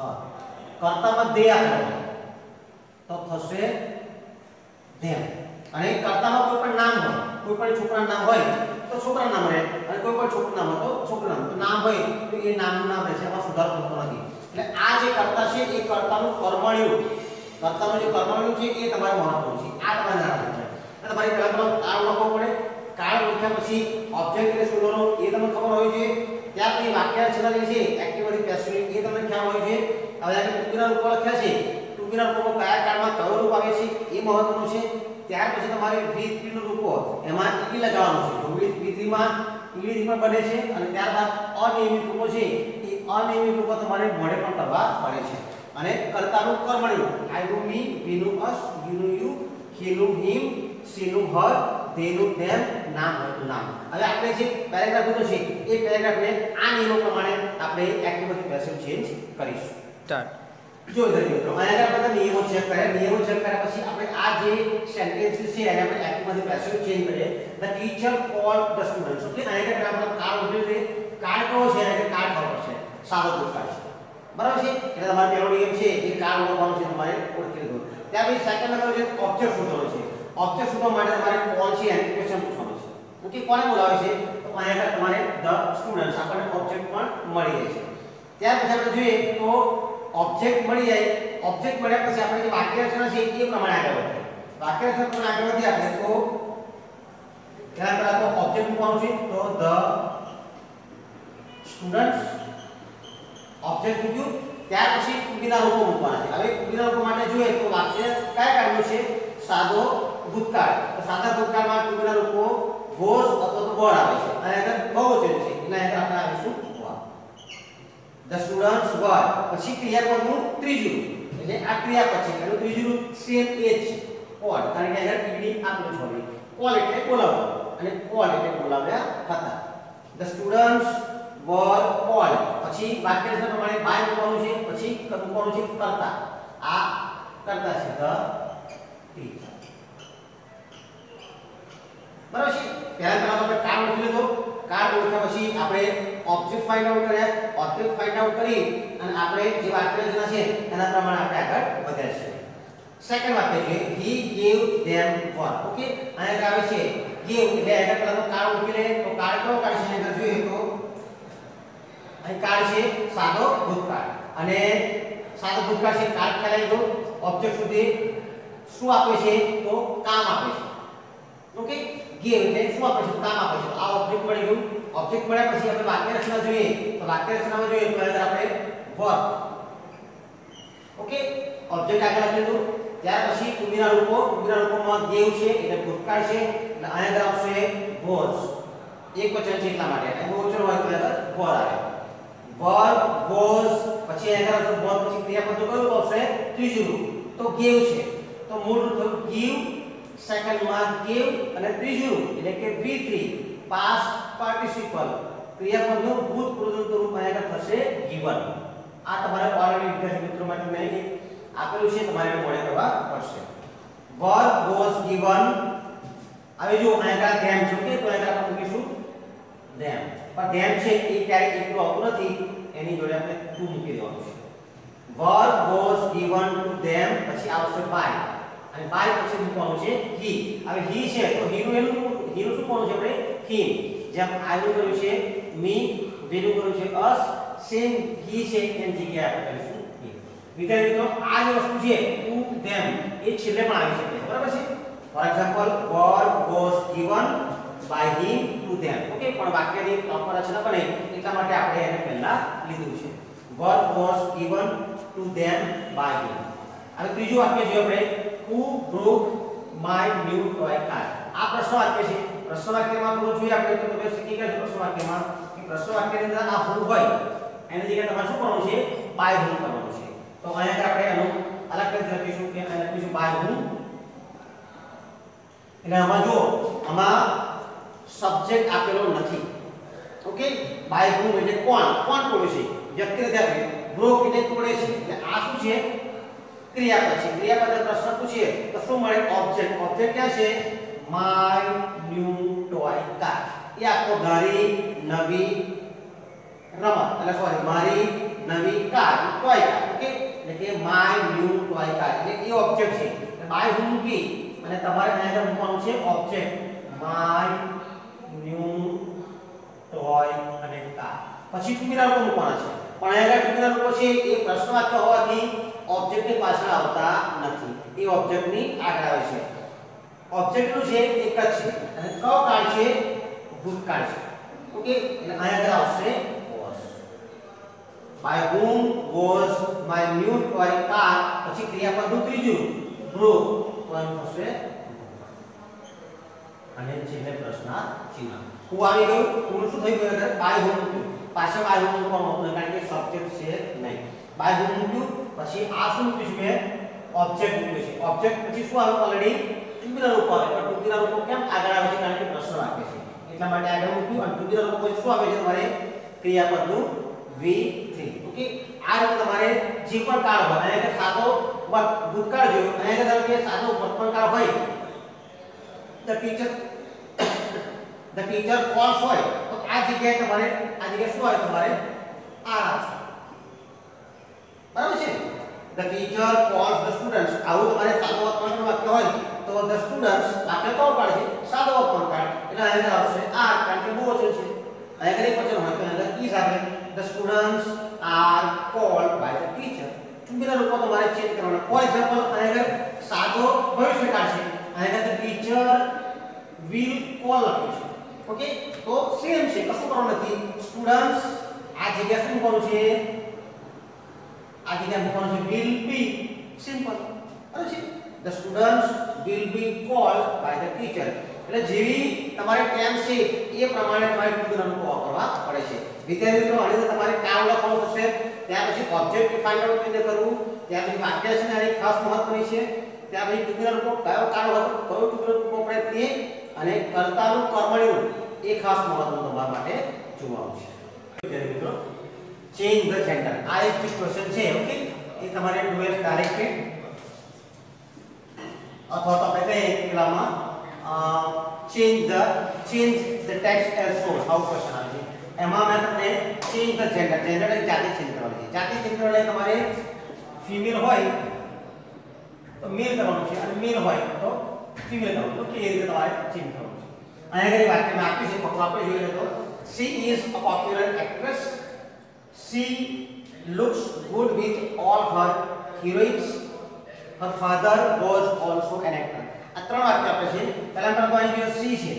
હ કર્તામાં દે આપેલો હોય તો થશે ધેમ અને કર્તામાં કોઈ પણ નામ હોય કોઈ પણ છોકરાનું નામ હોય તો છોકરા નામ રહે અને કોઈ પણ છોકરું નામ હોય તો છોકરા નામ તો નામ હોય તો એ નામનું નામ રહેશે એમાં સુધારો થતો નથી એટલે આ જે કર્તા છે એ કર્તાનું કર્મણ્યું કર્તાનું જે કર્મણ્યું છે એ તમારે મહત્વનું છે આ તમારે જાણવું છે અને તમારે પહેલા પહેલા કાળ લખવો પડે કાળ લખ્યા પછી ઓબ્જેક્ટ એટલે શોધવાનો એ તમને ખબર હોવી જોઈએ ત્યાર પછી વાક્ય રચના જે છે એક્ટિવ અને એ તમને ખ્યાલ હોય છે. હવે આ ટૂંકીના રૂપો લખ્યા છે. ટુકીના રૂપો કયા કાળમાં કયો રૂપ આવે છે, એ મહત્વનું છે. ત્યાર પછી તમારે V3 નું રૂપો એમાં ઈ લગાવવાનું છે. V3 માં ઇંગ્લિશ પણ બને છે અને ત્યારબાદ અનિયમિત રૂપો છે, એ અનિયમિત રૂપો તમારે મોઢે પણ કરવા પડે છે. અને કર્તાનું કર્મણ્યું આઈ નું મી વી નું અસ યુ નું યુ હી નું હિમ સી નું હરનું them નામ હતું નામ. હવે આપણે જે પેરેગ્રાફ લીધો છે એ પેરેગ્રાફને આ નિયમો પ્રમાણે આપણે એક્ટિવિટી પેસિવ ચેન્જ કરીશું. સ્ટાર્ટ જો ધરી મિત્રો અહીંયા બધા નિયમો ચેક કર્યા. નિયમો ચેક કર્યા પછી આપણે આ જે સેન્ટેન્સીસ છે એને આપણે એક્ટિવમાંથી પેસિવ ચેન્જ કરીએ. The teacher call the students okay અહીંયા આપણે કાળ ઉઠી દે કાળ કયો છે? એને કાર ખબર છે સારો ભૂતકાળ છે. બરાબર છે? એટલે તમારે પહેલો નિયમ છે કે કાળ ઓળખવાનો છે તમારે ઓળખી લીધો. ત્યાર પછી સેકન્ડ નંબર છે ઓબ્જેક્ટ શોધવાનો છે ઓબ્જેક્ટ શોધવા માટે તમારે કોણ છે એની ક્વેશ્ચન પૂછવાનું છે. ઓકે કોને બોલાવે છે? તો અહીંયા તમારે ધ સ્ટુડન્ટ્સ આપણને ઓબ્જેક્ટ પણ મળી જાય છે. ત્યાર પછી આપણે જોઈએ તો ઓબ્જેક્ટ મળી જાય. ઓબ્જેક્ટ મળ્યા પછી આપણે જે વાક્ય રચના છે એ પ્રમાણે આગળ વધીએ. વાક્ય રચના પ્રમાણે આગળ વધીએ આપણે તો પહેલા પહેલા તો ઓબ્જેક્ટ મૂકવાનું છે. તો ધ સ્ટુડન્ટ્સ ઓબ્જેક્ટ મૂક્યું. ત્યાર પછી કુંડીના રૂપો મૂકવાના છે. હવે કુંડીના રૂપો માટે જોઈએ તો વાક્ય કયા કાઢવું છે? સાદો ભૂતકાળ. તો સાદા ભૂતકાળમાં ટુકડા રૂપો વોઝ અથવા તો વોર આવે છે. અને આગળ બહુવચન છે. એટલે આગળ આપણે આવીશું વોર ધ સ્ટુડન્ટ્સ વોર પછી ક્રિયાપદનું ત્રીજું એટલે આ ક્રિયા પછી એનું ત્રીજું રૂપ સેમ એ છે કોલ કારણ કે આગળ ટીડી આપણું છે કોલ એટલે બોલાવો અને કોલ એટલે બોલાવ્યા હતા. ધ સ્ટુડન્ટ્સ વોર કોલ પછી વાક્ય પ્રમાણે બાય મૂકવાનું છે. પછી મૂકવાનું છે કરતા. આ કરતા છે ધ ટીચર બરાબર છે? પહેલા પહેલા આપણે કાર્ડ ઓળખી લીધો. કાર્ડ ઓળખ્યા પછી આપણે ઓબ્જેક્ટ ફાઇન્ડ આઉટ કર્યા. ઓબ્જેક્ટ ફાઇન્ડ આઉટ કરી અને આપણે જે વાક્ય રચના છે એના પ્રમાણે આપણે આગળ વધ્યા છે સેકન્ડ વાક્ય છે he gave them work okay અહીંયા આવે છે. ગેવ એટલે એના પહેલા કાર્ડ ઓળખી લે. તો કાર્ડ કયો કાર છે? આગળ જોઈએ તો. અહીં કાર્ડ છે સાદો ભૂતકાળ. અને સાદો ભૂતકાળ છે કાર્ડ ખ્યાલ આવી ગયો. ઓબ્જેક્ટ સુધી શું આપે છે? તો કામ આપે છે. ઓકે give એટલે શું આપે છે કામ આપે છે આ ઓબ્જેક્ટ મળી ગયું ઓબ્જેક્ટ મળ્યા પછી આપણે વાક્ય રચના જોઈએ તો વાક્ય રચનામાં જોઈએ તો અંદર આપણે વર્ક ઓકે ઓબ્જેક્ટ આગળ લખી દીધું ત્યાર પછી કુંડીના રૂપો કુંડીના રૂપોમાં ગેવ છે એટલે ભૂતકાળ છે એટલે અહીંયા આગળ આવશે વોઝ એક વચન છે એટલા માટે અને બહુવચન હોય તો આગળ વર આવે વર વોઝ પછી અહીંયા આગળ આવશે વર પછી ક્રિયાપદ કયું આવશે ત્રીજું રૂપ તો ગેવ છે તો મૂળ રૂપ થયું ગીવ સેકન્ડમાં ગેવ અને ત્રીજું રૂપ એટલે કે V3 પાસ્ટ પાર્ટિસિપલ ક્રિયાપદનું ભૂતપૂર્વ રૂપ અહીંયા આગળ થશે given આ તમારે ઓલરેડી વિદ્યાર્થી મિત્રો માટે મેં એક આપેલું છે તમારે એને મોડે કરવા પડશે વર્ક વોઝ ગિવન હવે જો અહીંયા ધેમ છે કે તો અહીંયા આપણે મૂકીશું ધેમ પણ ધેમ છે એ ક્યારેય એકલું આવતું નથી એની જોડે આપણે ટુ મૂકી દેવાનું છે work was given to them પછી આવશે બાય અને બાય પછી મૂકવાનું છે? હી. હવે હી છે, તો હીનું એનું હીનું શું કોણ છે આપણે? હી જેમ આનું કર્યું છે, મી વેનું કર્યું છે, અસ, સેમ હી છે એની જગ્યાએ આપણે કરીશું. વિદ્યાર્થી મિત્રો, આ જે વસ્તુ છે ટુ ધેમ એ છેલ્લે પણ આવી શકે બરાબર છે? For example work was given by him to them okay? પણ વાક્યની પ્રોપર રચના બને એટલા માટે આપણે એને પહેલા લીધું છે. Work was given to them by him હવે ત્રીજું વાક્ય જોઈએ આપણે. Who broke my new toy car? આ પ્રશ્ન વાક્ય છે. પ્રશ્ન વાક્યમાં થોડું જોઈએ આપણે તો તમે શીખી ગયા છો પ્રશ્ન વાક્યમાં કે પ્રશ્ન વાક્યની અંદર આ who હોય, એની જગ્યાએ તમારે શું કરવાનું છે? By હું કરવાનું છે. તો અહીંયા આપણે એનું અલગ કરી લખીશું કે અહીંયા લખીશું by હું એટલે આમાં જો આમાં સબ્જેક્ટ આપેલો નથી. ઓકે બાય હું એટલે કોણ? કોણ તોડે છે? વ્યક્તિ રીતે આપે બ્રોક એટલે તોડે છે. એટલે આ શું છે? ક્રિયાપદ છે ક્રિયાપદ પ્રશ્ન પૂછીએ તો શું મળે ઓબ્જેક્ટ ઓબ્જેક્ટ ક્યાં છે માય ન્યુ ટોય કાર એ આખો ધારી નવી રમત એટલે સોરી મારી નવી કાર ટોય કાર ઓકે એટલે કે માય ન્યુ ટોય કાર એટલે એ ઓબ્જેક્ટ છે એટલે બાય હું મૂકી અને તમારે અહીંયા આગળ મૂકવાનું છે ઓબ્જેક્ટ માય ન્યુ ટોય અને કાર પછી ટૂંકીના લોકો મૂકવાના છે પણ અહીંયા ટૂંકીના લોકો છે એ પ્રશ્ન વાક્ય હોવાથી ઓબ્જેક્ટની પાછળ આવતા નથી એ ઓબ્જેક્ટની આગળ આવે છે ઓબ્જેક્ટનું છે એક જ છે અને કયો કાળ છે ભૂતકાળ છે ઓકે એટલે અહીંયા આગળ આવશે was by whom was my new toy car પછી ક્રિયાપદનું ત્રીજું broke કોણ થશે અને છેલ્લે પ્રશ્ન ચિહ્ન હું આવી ગયું હું શું થઈ ગયું એટલે બાય હોમ મૂક્યું પાછળ બાય હોમ મૂકવાનું હતું કારણ કે સબ્જેક્ટ છે નહીં બાય હોમ મૂક્યું પછી આ શું મૂક્યું છે મેં ઓબ્જેક્ટ મૂક્યું છે ઓબ્જેક્ટ પછી શું આવ્યું ઓલરેડી ટૂંકીના રૂપ આવે પણ ટૂંકીના રૂપો કેમ આગળ આવે છે કારણ કે પ્રશ્ન વાક્ય છે એટલા માટે આગળ મૂક્યું અને ટૂંકીના રૂપો પછી શું આવે છે તમારે ક્રિયાપદનું V3 ઓકે આ રીતે તમારે જે પણ કાળ હોય અને કે સાદો ભૂતકાળ જોયો અને કે ધારો કે સાદો વર્તમાન કાળ હોય the teacher the teacher calls હોય તો આ જગ્યાએ તમારે આ જગ્યાએ શું હોય તમારે આર આવશે બરાબર છે the teacher calls the students આવું તમારે સાદો વર્તમાન વાક્ય હોય તો તો ધ સ્ટુડન્ટ્સ વાક્ય કોણ પાડે છે સાદો વર્તમાન કાળ એટલે અહીંયા આવશે આર કારણ કે બહુવચન છે અહીંયા કઈ વચન હોય તો અહીંયા ઈઝ આવે the students are called by the teacher બીજા રૂપો તમારે ચેન્જ કરવાના ફોર એક્ઝામ્પલ અહીંયા સાદો ભવિષ્યકાળ છે અહીંયા ધ ટીચર વિલ કોલ લખ્યું છે ઓકે તો સેમ છે કશું કરવાનું નથી સ્ટુડન્ટ્સ આ જગ્યા શું કરવું છે આ જગ્યા મૂકવાનું છે will બી સિમ્પલ બરાબર છે the students will be called by the teacher એટલે જેવી તમારે ટેમ છે એ પ્રમાણે તમારે ટુગેધરનો વાપરવા પડે છે. વિદ્યાર્થી મિત્રો આની તમારે કામ લખવાનું થશે. ત્યાર પછી ઓબ્જેક્ટ ફાઇન્ડ આઉટ કેવી રીતે કરવું. ત્યાર પછી વાક્ય છે ને આની ખાસ મહત્વની છે. ત્યાર પછી ટુગેધરનો કયો કાળ હતો? કયો ટુગેધરનો આપણે તે અને કર્તાનું કર્મણીનું એ ખાસ મહત્વનું તમારા માટે જોવાનું છે. વિદ્યાર્થી મિત્રો ચેન્જ ધ જેન્ડર આ એક ક્વેશ્ચન છે ઓકે એ તમારે 12 ડાયરેક્ટેડ અથવા તો આપણે કહીએ કે પેલામાં change the change the text as source આવું ક્વેશ્ચન આવે છે એમાં મેં તમને ચેન્જ ધ જેન્ડર જેન્ડર એટલે જાતિ ચેન્જ કરવાની છે જાતિ ચેન્જ કરવા એટલે તમારે ફિમેલ હોય તો મેલ કરવાનું છે અને મેલ હોય તો ફિમેલ કરવાનું તો એ રીતે તમારે ચેન્જ કરવાનું છે અહીંયા આગળ વાક્યમાં આપ્યું છે ફક્ત આપણે જોઈએ તો she is a popular actress she looks good with all her heroines her father was also an actor આ ત્રણ વાક્ય આપે છે પહેલા નંબર પર આવી સી છે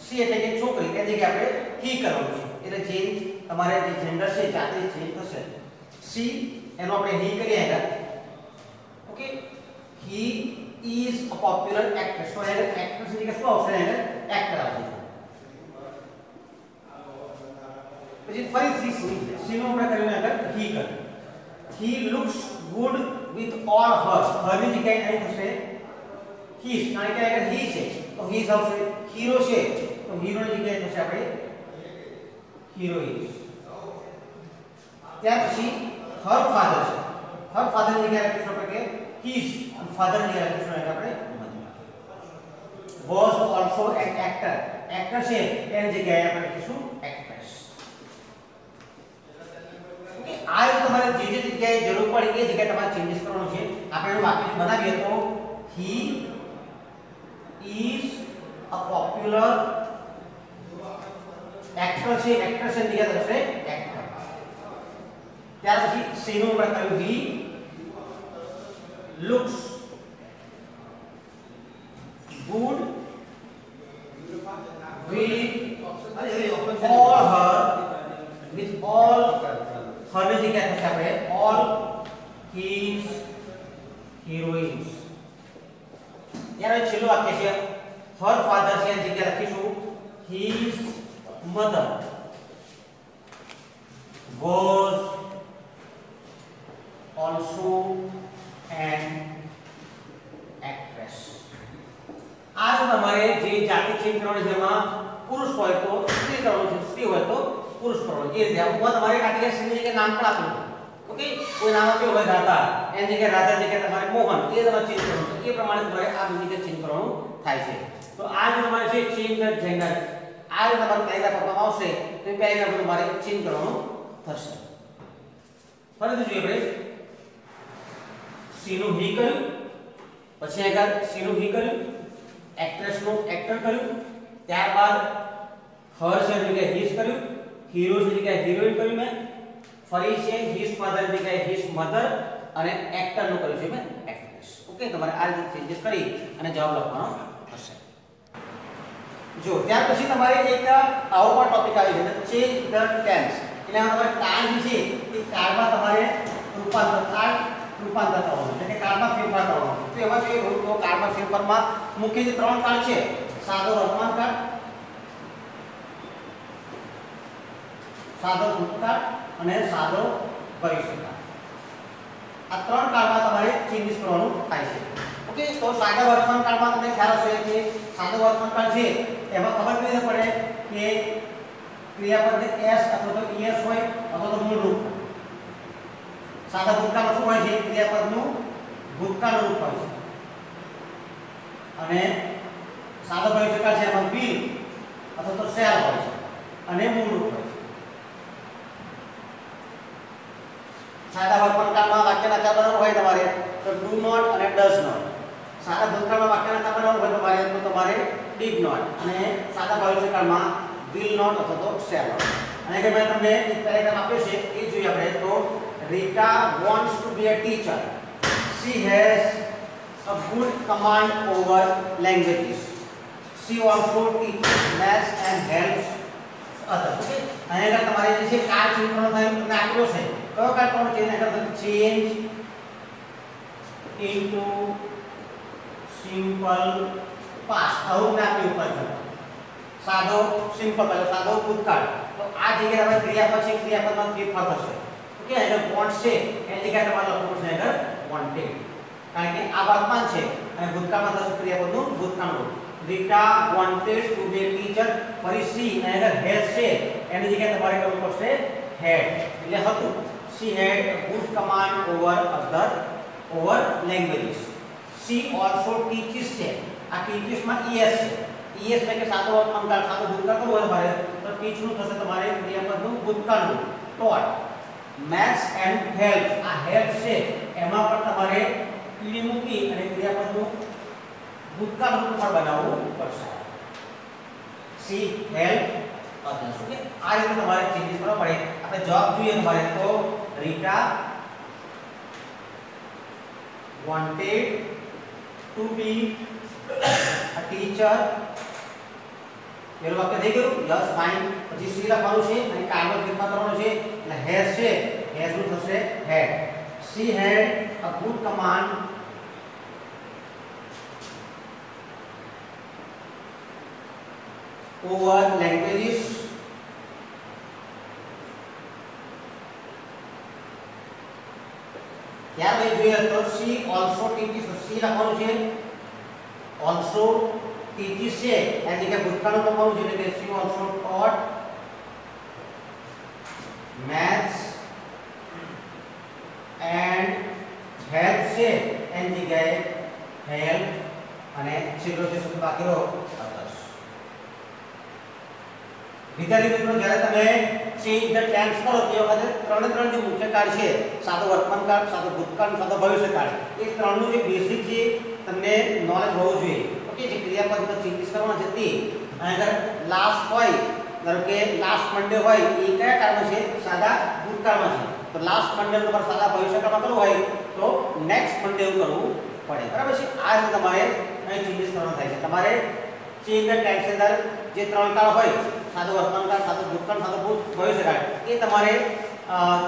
સી એટલે કે છોકરી તે જગ્યાએ આપણે હી કરવાનું છે એટલે ચેન્જ તમારે જે જેન્ડર છે જાતે ચેન્જ થશે સી એનો આપણે હી કરીએ અહીંયા okay he is a popular actress તો એને એક્ટ્રેસ ની જગ્યાએ શું આવશે એને એક્ટર આવશે પછી ફરીથી સી સી નો આપણે કર્યું આગળ હી કર્યું he looks good with all her her ની જગ્યાએ અહીં થશે his કારણ કે આગળ he છે તો his આવશે હીરો છે તો હીરો ની જગ્યાએ થશે આપણે heroines ત્યાર પછી her father છે her father ની જગ્યાએ લખીશું આપણે કે his father ની જગ્યાએ લખીશું આપણે was also an actor actor છે એની જગ્યાએ આપણે લખીશું આ રીતે તમારે જે જે જગ્યાએ જરૂર પડે એ જગ્યાએ તમારે ચેન્જીસ કરવાનું છે આપણે એનું વાક્ય બનાવીએ તો he is a popular actor છે actor છે જગ્યા થશે actor ત્યાર પછી સી નું આપણે કહ્યું he looks good with all her with all her ની જગ્યાએ થશે આપણે all his heroines ત્યારે છેલ્લું વાક્ય છે her father છે એની જગ્યાએ લખીશું his mother was also an actress આ જો તમારે જે જાતિ ચેન્જ કરવાની છે એમાં પુરુષ હોય તો સ્ત્રી કરવાનું છે સ્ત્રી હોય તો પુરુષ કરવાનું એ રીતે આમાં તમારે આ જગ્યાએ સ્ત્રી જગ્યાએ નામ પણ આપેલું ઓકે કોઈ નામ આપ્યું હોય રાધા એની જગ્યાએ રાધા જગ્યાએ તમારે મોહન એ તમારે ચેન્જ કરવાનું છે એ પ્રમાણે તમારે આ બધી જગ્યાએ ચેન્જ કરવાનું થાય છે તો આ જે તમારે છે ચેન્જ ધ જેન્ડર આ જે તમારે કાયદા કરવામાં આવશે તો એ કાયદા પર તમારે ચેન્જ કરવાનું થશે ફરીથી જોઈએ આપણે સીનું હી કર્યું પછી આગળ સીનું હી કર્યું એક્ટ્રેસ નું એક્ટર કર્યું ત્યારબાદ હર છે જગ્યાએ હિસ કર્યું હીરો છે જગ્યાએ હિરોઈન કર્યું મેં. ફરી છે હિસ ફાધર જગ્યાએ હિસ મધર અને એક્ટરનું કર્યું છે મેં એક્ટ્રેસ ઓકે તમારે આ રીતે ચેન્જીસ કરી અને જવાબ લખવાનો થશે જો, ત્યાર પછી તમારે એક આવો પણ ટોપિક આવી છે ચેન્જ ધ ટેન્સ એટલે તમારે કાળ વિશે એ કાળમાં તમારે રૂપાંતર કાળ રૂપાંતર કરવાનું એટલે કે કાળમાં ફેરફાર કરવાનો તો એમાં જે તો કાળમાં ફેરફારમાં મુખ્ય જે ત્રણ કાળ છે, સાદો, વર્તમાન કાળ સાદો ભૂતકાળ અને સાદો ભવિષ્યકાળ આ ત્રણ કાળમાં તમારે ચેન્જીસ કરવાનું થાય છે. ઓકે, તો સાદા વર્તમાન કાળમાં તમને ખ્યાલ હશે કે સાદો વર્તમાન કાળ છે, એમાં ખબર કેવી પડે કે ક્રિયાપદ એસ અથવા તો ઈએસ હોય અથવા તો મૂળ રૂપ સાદા ભૂતકાળ શું હોય છે? ક્રિયાપદનું ભૂતકાળનું રૂપ હોય છે. અને સાદો ભવિષ્યકાળ છે, એમાં will અથવા તો સેલ હોય છે. અને મૂળ રૂપ હોય સાદા વર્તમાન કાળમાં વાક્યના ચાર બરાબર હોય તમારે તો do not અને does not સાદા ભૂતકાળમાં વાક્યના બનાવવું હોય તમારે તો તમારે ડીડ નોટ અને સાદા ભવિષ્યકાળમાં વિલ નોટ અથવા તો શેલ નોટ અને કે મેં તમને એક પેરેગ્રાફ આપ્યો છે એ જોઈએ આપણે તો Rita wants to be a teacher she has a good command over languages she also teaches maths and helps others okay અહીંયા આગળ તમારે જે છે કાર ચેન્જ કરવાનો થાય તમને આપેલો છે કયો કાર કોણ ચેન્જ કરવાનો ચેન્જ into સિમ્પલ પાસ્ટ આવું ના આપ્યું ઉપર છે સાદો સિમ્પલ પહેલો સાદો ભૂતકાળ તો આ જગ્યાએ આપણે ક્રિયાપદ છે ક્રિયાપદમાં ફેરફાર થશે ઓકે એટલે વોન્ટ છે એની જગ્યાએ તમારે લખવું છે આગળ વોન્ટેડ કારણ કે આ વર્તમાન છે અને ભૂતકાળમાં થશે ક્રિયાપદનું ભૂતકાળનું Rita wanted to be teacher ફરી સી અને આગળ હેઝ છે એની જગ્યાએ તમારે કરવું પડશે હેડ એટલે હતું she had good command over other over languages she also teaches છે આ ટીચિસ માં ઈએસ છે ઈએસ એટલે કે સાદો વર્તમાનકાળ સાદો ભૂતકાળ કરવો હોય તમારે તો ટીચ નું થશે તમારે ક્રિયાપદનું ભૂતકાળનું ટોટ મેથ્સ એન્ડ હેલ્પ આ હેલ્પ છે એમાં પણ તમારે ઈડી મૂકી અને ક્રિયાપદનું ભૂતકાળનું પણ બનાવવું પડશે સી હેલ્પ અધર્સ ઓકે આ રીતે તમારે ચેન્જીસ કરવા પડે આપણે જવાબ જોઈએ તમારે તો Rita wanted to be a teacher પેલું વાક્ય થઈ ગયું યસ ફાઇન પછી સી લખવાનું છે અને કાગળ ફેરફાર કરવાનો છે એટલે હેઝ છે હેઝ નું થશે had she had a good command over languages ત્યાર પછી જોઈએ તો સી ઓલસો ટીચીસ સી લખવાનું છે ઓલસો ટીચીસ છે એની જગ્યાએ ભૂતકાળનું લખવાનું છે એટલે કે she also taught maths and help છે એની જગ્યાએ હેલ્પ અને છેલ્લો જે શબ્દ બાકી રહ્યો others વિદ્યાર્થી મિત્રો, જ્યારે તમે સી ધ ટેન્સ કરો, તે વખતે ત્રણે ત્રણ જે મુખ્ય કાળ છે, સાદો વર્તમાન કાળ સાદો ભૂતકાળ સાદો ભવિષ્ય કાળ એ ત્રણનું જે બેઝિક જે તમને નોલેજ હોવું જોઈએ. ઓકે જે ક્રિયાપદમાં ચિંતિત કરવામાં છે તે. આગળ લાસ્ટ હોય, ધારો કે લાસ્ટ મંડે હોય, એ કયા કાળમાં છે? સાદા ભૂતકાળમાં છે. તો લાસ્ટ મંડે તમારે સાદા ભવિષ્યકાળમાં કરવું હોય, તો નેક્સ્ટ મંડે કરવું પડે. બરાબર છે? આ રીતે તમારે અહીં ચિંતિત કરવાનું થાય છે. તમારે ચેન્જ ધ ટેન્સ અંદર જે ત્રણ કાળ હોય સાદો વર્તમાન કાળ સાદો ભૂતકાળ સાદો ભૂત ભવિષ્ય કાળ એ તમારે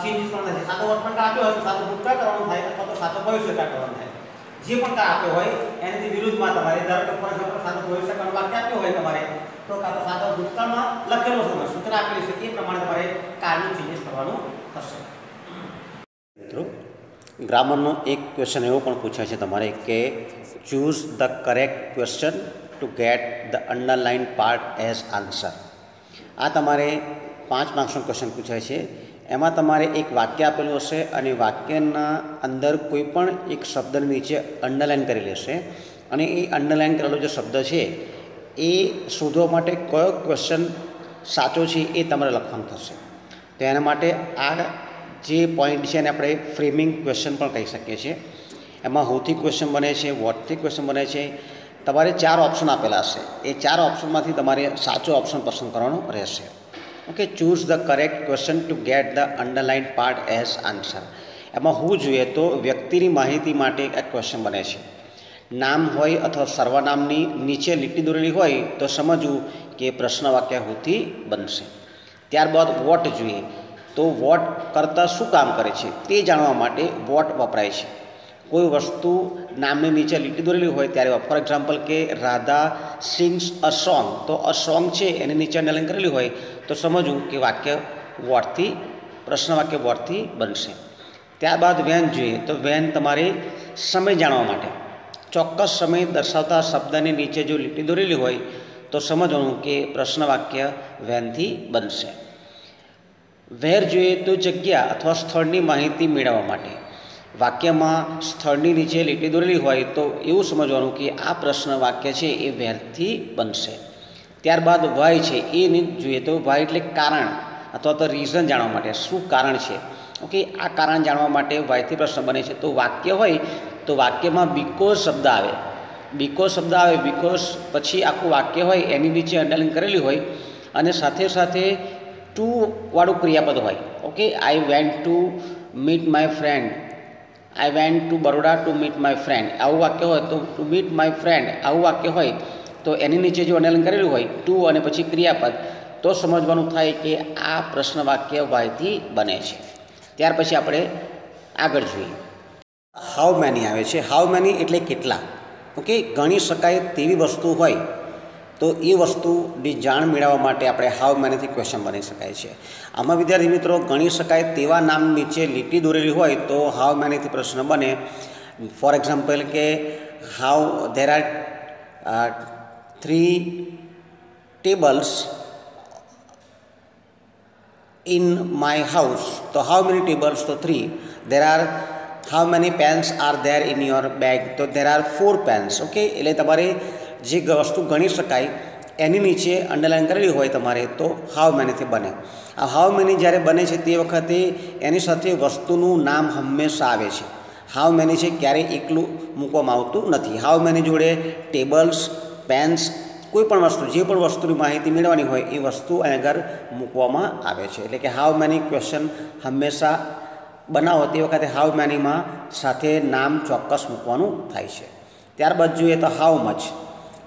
ચેન્જીસ કરવાના છે સાદો વર્તમાન કાળ આપ્યો હોય તો સાદો ભૂતકાળ કરવાનું થાય અથવા તો સાદો ભવિષ્ય કાળ કરવાનું થાય જે પણ કાળ આપ્યો હોય એનાથી વિરુદ્ધમાં તમારે ધારો કે ફોર એક્ઝામ્પલ સાદો ભવિષ્ય કાળ વાક્ય આપ્યો હોય તમારે તો કાં તો સાદો ભૂતકાળમાં લખેલો છે સૂચના આપેલી છે એ પ્રમાણે તમારે કાળનું ચેન્જીસ કરવાનું થશે મિત્રો ગ્રામરનો એક ક્વેશ્ચન એવો પણ પૂછાય છે તમારે કે choose the correct question to get the underline part as answer આ તમારે પાંચ માર્ક્સનો ક્વેશ્ચન પૂછાય છે. એમાં તમારે એક વાક્ય આપેલું હશે અને વાક્યના અંદર કોઈ પણ એક શબ્દની નીચે અંડરલાઇન કરી હશે. અને એ અંડરલાઇન કરેલો જે શબ્દ છે, એ શોધવા માટે કયો ક્વેશ્ચન સાચો છે એ તમારે લખવાનું થશે. તો એના માટે આ જે પોઈન્ટ છે એને આપણે ફ્રેમિંગ ક્વેશ્ચન પણ કહી શકીએ છીએ. એમાં હુથી ક્વેશ્ચન બને છે વોટથી ક્વેશ્ચન બને છે તમારે ચાર ઓપ્શન આપેલા હશે એ ચાર ઓપ્શનમાંથી તમારે સાચો ઓપ્શન પસંદ કરવાનો રહેશે okay choose the correct question to get the underline part as answer એમાં હું જોઈએ તો વ્યક્તિની માહિતી માટે એક ક્વેશ્ચન બને છે નામ હોય અથવા સર્વનામની નીચે લીટી દોરેલી હોય તો સમજવું કે પ્રશ્ન વાક્ય હુથી બનશે ત્યારબાદ વોટ જોઈએ તો વોટ કરતાં શું કામ કરે છે તે જાણવા માટે વોટ વપરાય છે કોઈ વસ્તુ નામની નીચે લીટી દોરેલી હોય ત્યારે ફોર એક્ઝામ્પલ કે રાધા સિંગ્સ અ સોંગ તો અ સોંગ છે એની નીચે અંડરલાઈન કરેલી હોય તો સમજવું કે વાક્ય વોટથી પ્રશ્ન વાક્ય વોટથી બનશે ત્યારબાદ વેન જોઈએ તો વેન તમારે સમય જાણવા માટે ચોક્કસ સમય દર્શાવતા શબ્દની નીચે જો લીટી દોરેલી હોય તો સમજવાનું કે પ્રશ્ન વાક્ય વેનથી બનશે વેર જોઈએ તો જગ્યા અથવા સ્થળની માહિતી મેળવવા માટે વાક્યમાં સ્થળની નીચે લીટી દોરેલી હોય તો એવું સમજવાનું કે આ પ્રશ્ન વાક્ય છે એ વેરથી બનશે. ત્યારબાદ વાય છે, એ જોઈએ તો વાય એટલે કારણ અથવા તો રીઝન જાણવા માટે. શું કારણ છે? ઓકે, આ કારણ જાણવા માટે વાયથી પ્રશ્ન બને છે. તો વાક્ય હોય તો વાક્યમાં બીકોઝ શબ્દ આવે. બીકોઝ શબ્દ આવે બીકોઝ પછી આખું વાક્ય હોય, એની નીચે અંડરલાઇન કરેલી હોય અને સાથે સાથે ટુ વાળું ક્રિયાપદ હોય. Okay I went to meet my friend I went to Baroda to meet my friend આવું વાક્ય હોય તો ટુ મીટ માય ફ્રેન્ડ આવું વાક્ય હોય તો એની નીચે જો અંડરલાઇન કરેલું હોય ટુ અને પછી ક્રિયાપદ, તો સમજવાનું થાય કે આ પ્રશ્ન વાક્ય વાયથી બને છે. ત્યાર પછી આપણે આગળ જોઈએ. હાઉ મેની આવે છે? હાઉ મેની એટલે કેટલા? ઓકે ગણી શકાય તેવી વસ્તુ હોય. તો એ વસ્તુની જાણ મેળવવા માટે આપણે હાવ મેનીથી ક્વેશ્ચન બની શકાય છે. આમાં વિદ્યાર્થી મિત્રો ગણી શકાય તેવા નામ નીચે લીટી દોરેલી હોય તો હાવ મેનીથી પ્રશ્ન બને. ફોર એક્ઝામ્પલ કે how there are three tables in my house તો હાઉ મેની ટેબલ્સ તો three there are how many pens are there in your bag તો there are four pens okay એટલે તમારે જે વસ્તુ ગણી શકાય એની નીચે અંડરલાઇન કરેલી હોય તમારે તો હાવ મેનીથી બને આ હાવ મેની જ્યારે બને છે તે વખતે એની સાથે વસ્તુનું નામ હંમેશા આવે છે હાવ મેની છે ક્યારેય એકલું મૂકવામાં આવતું નથી હાવ મેની જોડે ટેબલ્સ પેન્સ કોઈ પણ વસ્તુ જે પણ વસ્તુની માહિતી મેળવવાની હોય એ વસ્તુ અહીં આગળ મૂકવામાં આવે છે એટલે કે હાવ મેની ક્વેશ્ચન હંમેશા બનાવો તે વખતે હાવ મેનીમાં સાથે નામ ચોક્કસ મૂકવાનું થાય છે ત્યારબાદ જોઈએ તો હાવ મચ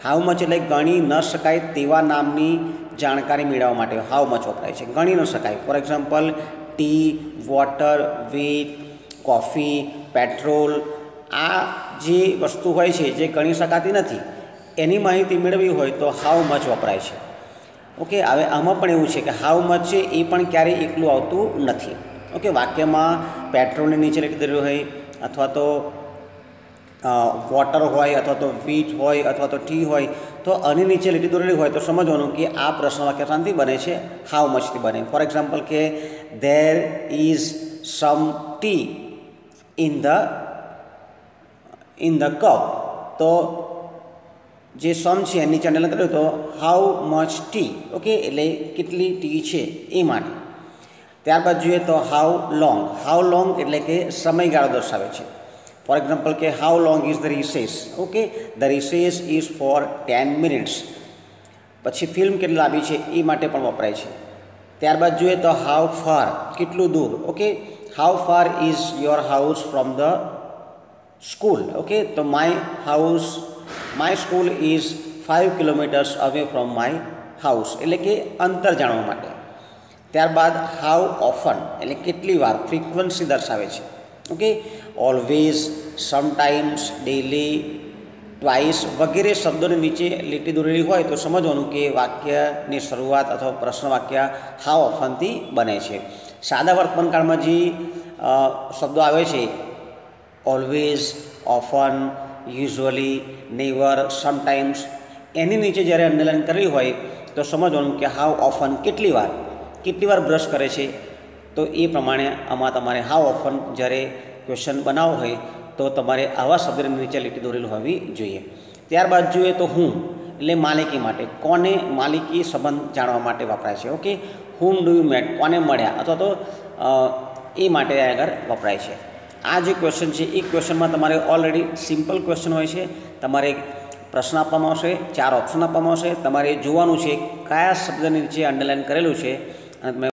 હાવ મચ એટલે ગણી ન શકાય તેવા નામની જાણકારી મેળવવા માટે હાઉ મચ વપરાય છે. ગણી ન શકાય. For example tea water wheat coffee petrol આ જે વસ્તુ હોય છે જે ગણી શકાતી નથી, એની માહિતી મેળવવી હોય તો હાવ મચ વપરાય છે. ઓકે હવે આમાં પણ એવું છે કે હાવ મચ છે એ પણ ક્યારેય એકલું આવતું નથી. ઓકે વાક્યમાં પેટ્રોલની નીચે લખી દીધેલું હોય અથવા તો વોટર હોય અથવા તો વીટ હોય અથવા તો ટી હોય, તો આની નીચે લીટી દોરેલી હોય તો સમજવાનું કે આ પ્રશ્ન વાક્ય શાંતિ બને છે હાવ મચથી બને. ફોર એક્ઝામ્પલ કે there is some tea in the in the cup તો જે સમ છે, એની ચેનલ કર્યું તો હાઉ મચ ટી ઓકે એટલે કેટલી ટી છે, એ માટે. ત્યારબાદ જોઈએ તો હાઉ લોંગ હાઉ લોંગ એટલે કે સમયગાળો દર્શાવે છે. ફોર એક્ઝામ્પલ કે how long is the recess okay the recess is for ten minutes પછી ફિલ્મ કેટલી લાંબી છે એ માટે પણ વપરાય છે ત્યારબાદ જોઈએ તો હાઉ ફાર કેટલું દૂર okay how far is your house from the school okay તો my house my school is five kilometres away from my house એટલે કે અંતર જાણવા માટે ત્યારબાદ હાઉ ઓફન એટલે કેટલી વાર ફ્રીક્વન્સી દર્શાવે છે okay always sometimes daily twice વગેરે શબ્દોની નીચે લીટી દોરેલી હોય તો સમજવાનું કે વાક્યની શરૂઆત અથવા પ્રશ્ન વાક્ય હાવ ઓફનથી બને છે. સાદા વર્તમાનકાળમાં જે શબ્દો આવે છે always often usually never sometimes એની નીચે જ્યારે અંડરલાઇન કરેલી હોય તો સમજવાનું કે હાવ ઓફન કેટલી વાર કેટલી વાર બ્રશ કરે છે તો એ પ્રમાણે આમાં તમારે હાવ ઓફન જ્યારે ક્વેશ્ચન બનાવવો હોય તો તમારે આવા શબ્દની નીચે લીટી દોરેલું હોવી જોઈએ. ત્યારબાદ જોઈએ તો હું, એટલે માલિકી માટે. કોને માલિકી સંબંધ જાણવા માટે વપરાય છે? Okay whom do you met કોને મળ્યા? અથવા તો એ માટે આગળ વપરાય છે. આ જે ક્વેશ્ચન છે, એ ક્વેશ્ચનમાં તમારે ઓલરેડી સિમ્પલ ક્વેશ્ચન હોય છે. તમારે પ્રશ્ન આપવામાં આવશે, ચાર ઓપ્શન આપવામાં આવશે. તમારે જોવાનું છે, કયા શબ્દની નીચે અંડરલાઇન કરેલું છે. અને તમે